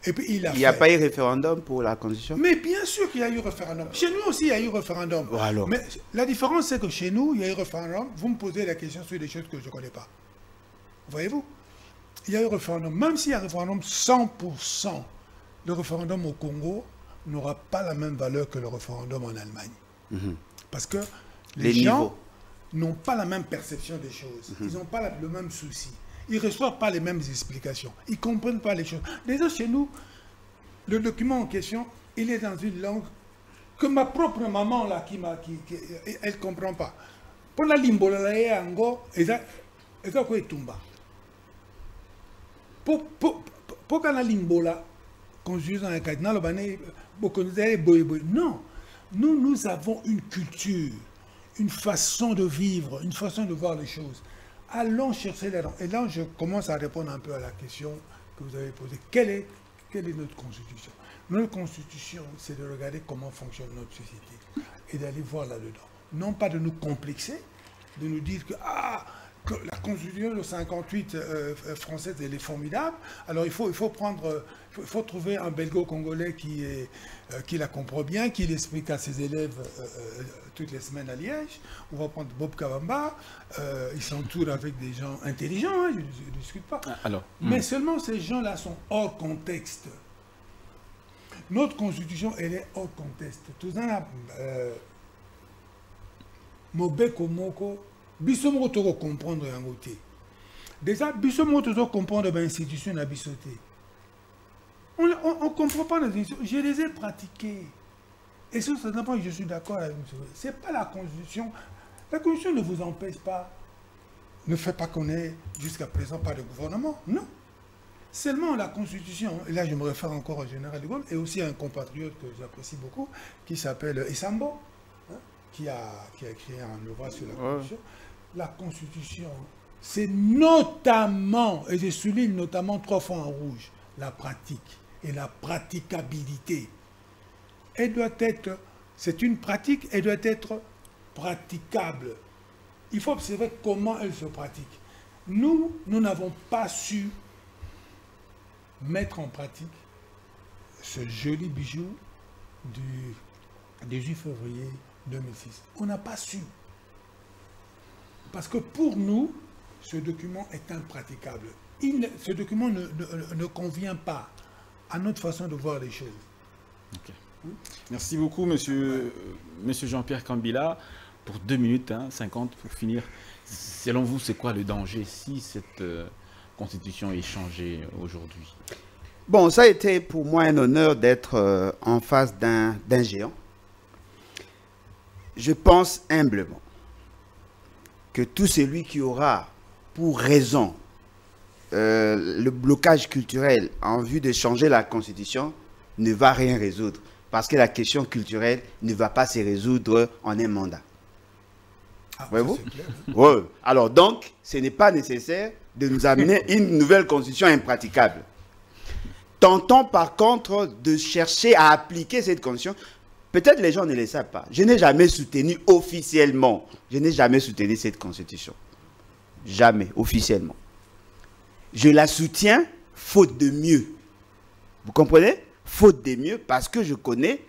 Et puis il a Il n'y a pas eu référendum pour la constitution Mais bien sûr qu'il y a eu référendum. Chez nous aussi, il y a eu référendum. Bon, alors. Mais la différence, c'est que chez nous, il y a eu référendum. Vous me posez la question sur des choses que je ne connais pas. Voyez-vous? Il y a eu référendum. Même s'il y a référendum 100%, le référendum au Congo n'aura pas la même valeur que le référendum en Allemagne. Parce que les, Les gens n'ont pas la même perception des choses. Ils n'ont pas la- le même souci. Ils ne reçoivent pas les mêmes explications. Ils ne comprennent pas les choses. Déjà, chez nous, le document en question, il est dans une langue que ma propre maman, là, qui m'a, qui, qui- elle ne comprend pas. Pour la limbo, la ye ango, eza, eza ko etumba. Pour, pour, pour là, non. Nous, nous avons une culture, une façon de vivre, une façon de voir les choses. Allons chercher les Et là, je commence à répondre un peu à la question que vous avez posée. Quelle est, quelle est notre constitution? Notre constitution, c'est de regarder comment fonctionne notre société et d'aller voir là-dedans. Non pas de nous complexer, de nous dire que, ah, la constitution de 58 euh, euh, française, elle est formidable. Alors il faut, il faut prendre, euh, faut, faut trouver un belgo-congolais qui, est, euh, qui la comprend bien, qui l'explique à ses élèves euh, toutes les semaines à Liège. On va prendre Bob Kavamba. il s'entoure avec des gens intelligents, hein, je ne discute pas. Alors, Mais seulement ces gens-là sont hors contexte. Notre constitution, elle est hors contexte. Tout ça, mobeko moko, biso moko toko comprendre yango te. Déjà, biso moko tozo comprendre ba institution na biso te. On ne comprend pas les institutions. Je les ai pratiquées. Et sur ce point, je suis d'accord avec M. Ce n'est pas la Constitution. La Constitution ne vous empêche pas, ne fait pas qu'on ait jusqu'à présent pas de gouvernement. Non. Seulement la Constitution, et là je me réfère encore au général de Gaulle, et aussi à un compatriote que j'apprécie beaucoup, qui s'appelle Isambo, hein, qui, a, qui a écrit un ouvrage sur la Constitution. La Constitution, c'est notamment, et je souligne notamment trois fois en rouge, la pratique et la praticabilité. Elle doit être, c'est une pratique, elle doit être praticable. Il faut observer comment elle se pratique. Nous, nous n'avons pas su mettre en pratique ce joli bijou du 18 février 2006. On n'a pas su. Parce que pour nous, ce document est impraticable. Il ce document ne, ne- ne convient pas à notre façon de voir les choses. merci beaucoup, monsieur, euh, monsieur Jean-Pierre Cambila. Pour 2 minutes hein, 50 pour finir. Selon vous, c'est quoi le danger si cette euh, constitution est changée aujourd'hui? Bon, ça a été pour moi un honneur d'être euh, en face d'un géant. Je pense humblement que tout celui qui aura pour raison euh, le blocage culturel en vue de changer la constitution ne va rien résoudre. Parce que la question culturelle ne va pas se résoudre en un mandat. Ah, Voyez-vous? Ouais. Alors donc, ce n'est pas nécessaire de nous amener [LAUGHS] une nouvelle constitution impraticable. Tentons par contre de chercher à appliquer cette constitution. Peut-être les gens ne le savent pas. Je n'ai jamais soutenu officiellement, je n'ai jamais soutenu cette constitution. Jamais, officiellement. Je la soutiens faute de mieux. Vous comprenez? Faute de mieux parce que je connais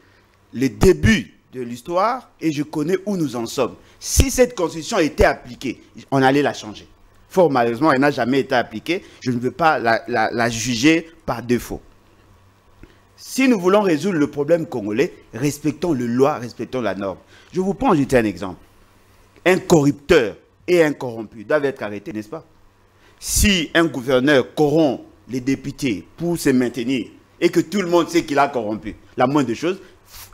le début de l'histoire et je connais où nous en sommes. Si cette constitution était appliquée, on allait la changer. Fort malheureusement, elle n'a jamais été appliquée. Je ne veux pas la, juger par défaut. Si nous voulons résoudre le problème congolais, respectons le loi, respectons la norme. Je vous prends juste un exemple. Un corrupteur et un corrompu doivent être arrêtés, n'est-ce pas? Si un gouverneur corrompt les députés pour se maintenir et que tout le monde sait qu'il a corrompu, la moindre chose,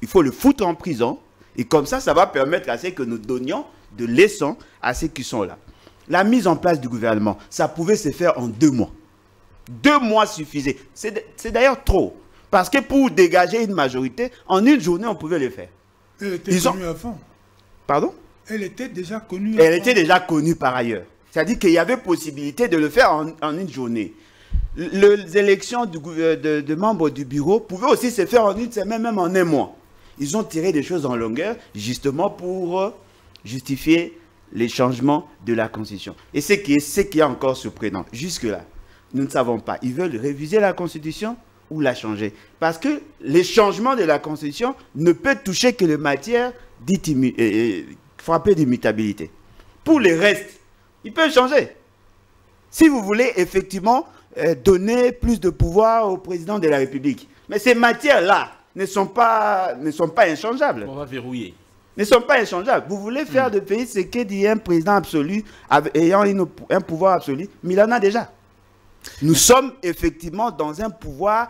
il faut le foutre en prison. Et comme ça, ça va permettre à ce que nous donnions de leçons à ceux qui sont là. La mise en place du gouvernement, ça pouvait se faire en deux mois. Deux mois suffisaient. C'est d'ailleurs trop. Parce que pour dégager une majorité, en une journée, on pouvait le faire. Elle était Ils ont- connue avant. Pardon? Elle était déjà connue Elle avant. était déjà connue par ailleurs. C'est-à-dire qu'il y avait possibilité de le faire en, en une journée. Le- les élections du euh, de, de membres du bureau pouvaient aussi se faire en une semaine, même en un mois. Ils ont tiré des choses en longueur, justement pour euh, justifier les changements de la Constitution. Et ce qui est, ce qui est encore surprenant, jusque-là, nous ne savons pas. Ils veulent réviser la Constitution? Ou la changer. Parce que les changements de la Constitution ne peuvent toucher que les matières dites euh, euh, frappées d'immutabilité. Pour les restes, ils peuvent changer. Si vous voulez effectivement euh, donner plus de pouvoir au président de la République. Mais ces matières-là ne sont pas, ne sont pas inchangeables On va verrouiller. ne sont pas échangeables. Vous voulez faire de pays ce que dit un président absolu ayant une- un pouvoir absolu, mais il en a déjà. Nous sommes effectivement dans un pouvoir,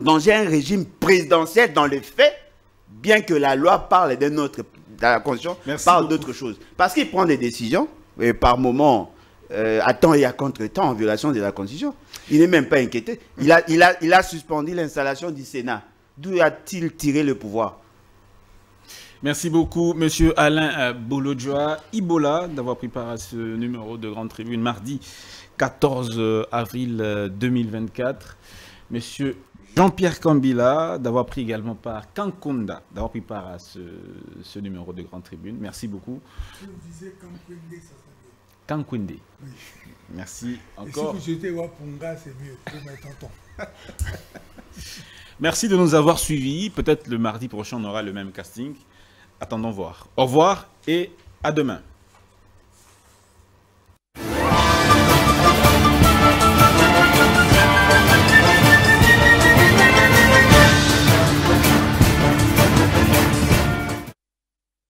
dans un régime présidentiel dans les faits, bien que la loi parle d'un autre, la Constitution Merci parle d'autre chose. Parce qu'il prend des décisions, et par moments, euh, à temps et à contre-temps, en violation de la Constitution. Il n'est même pas inquiété. Il a, il a, il a suspendu l'installation du Sénat. D'où a-t-il tiré le pouvoir? Merci beaucoup, Monsieur Alain euh, Bolodjoa Ibola, d'avoir pris part à ce numéro de Grande Tribune mardi 14 avril euh, 2024. Monsieur Jean-Pierre Kambila, d'avoir pris également part, Kankunda, d'avoir pris part à ce, ce numéro de Grande Tribune. Merci beaucoup. Vous disiez Kamkwende, ça. Kankwende. Oui. Merci Et si encore. vous jetez Wapunga, c'est mieux pour mes tontons. Merci de nous avoir suivis. Peut-être le mardi prochain, on aura le même casting. Attendons voir. Au revoir et à demain.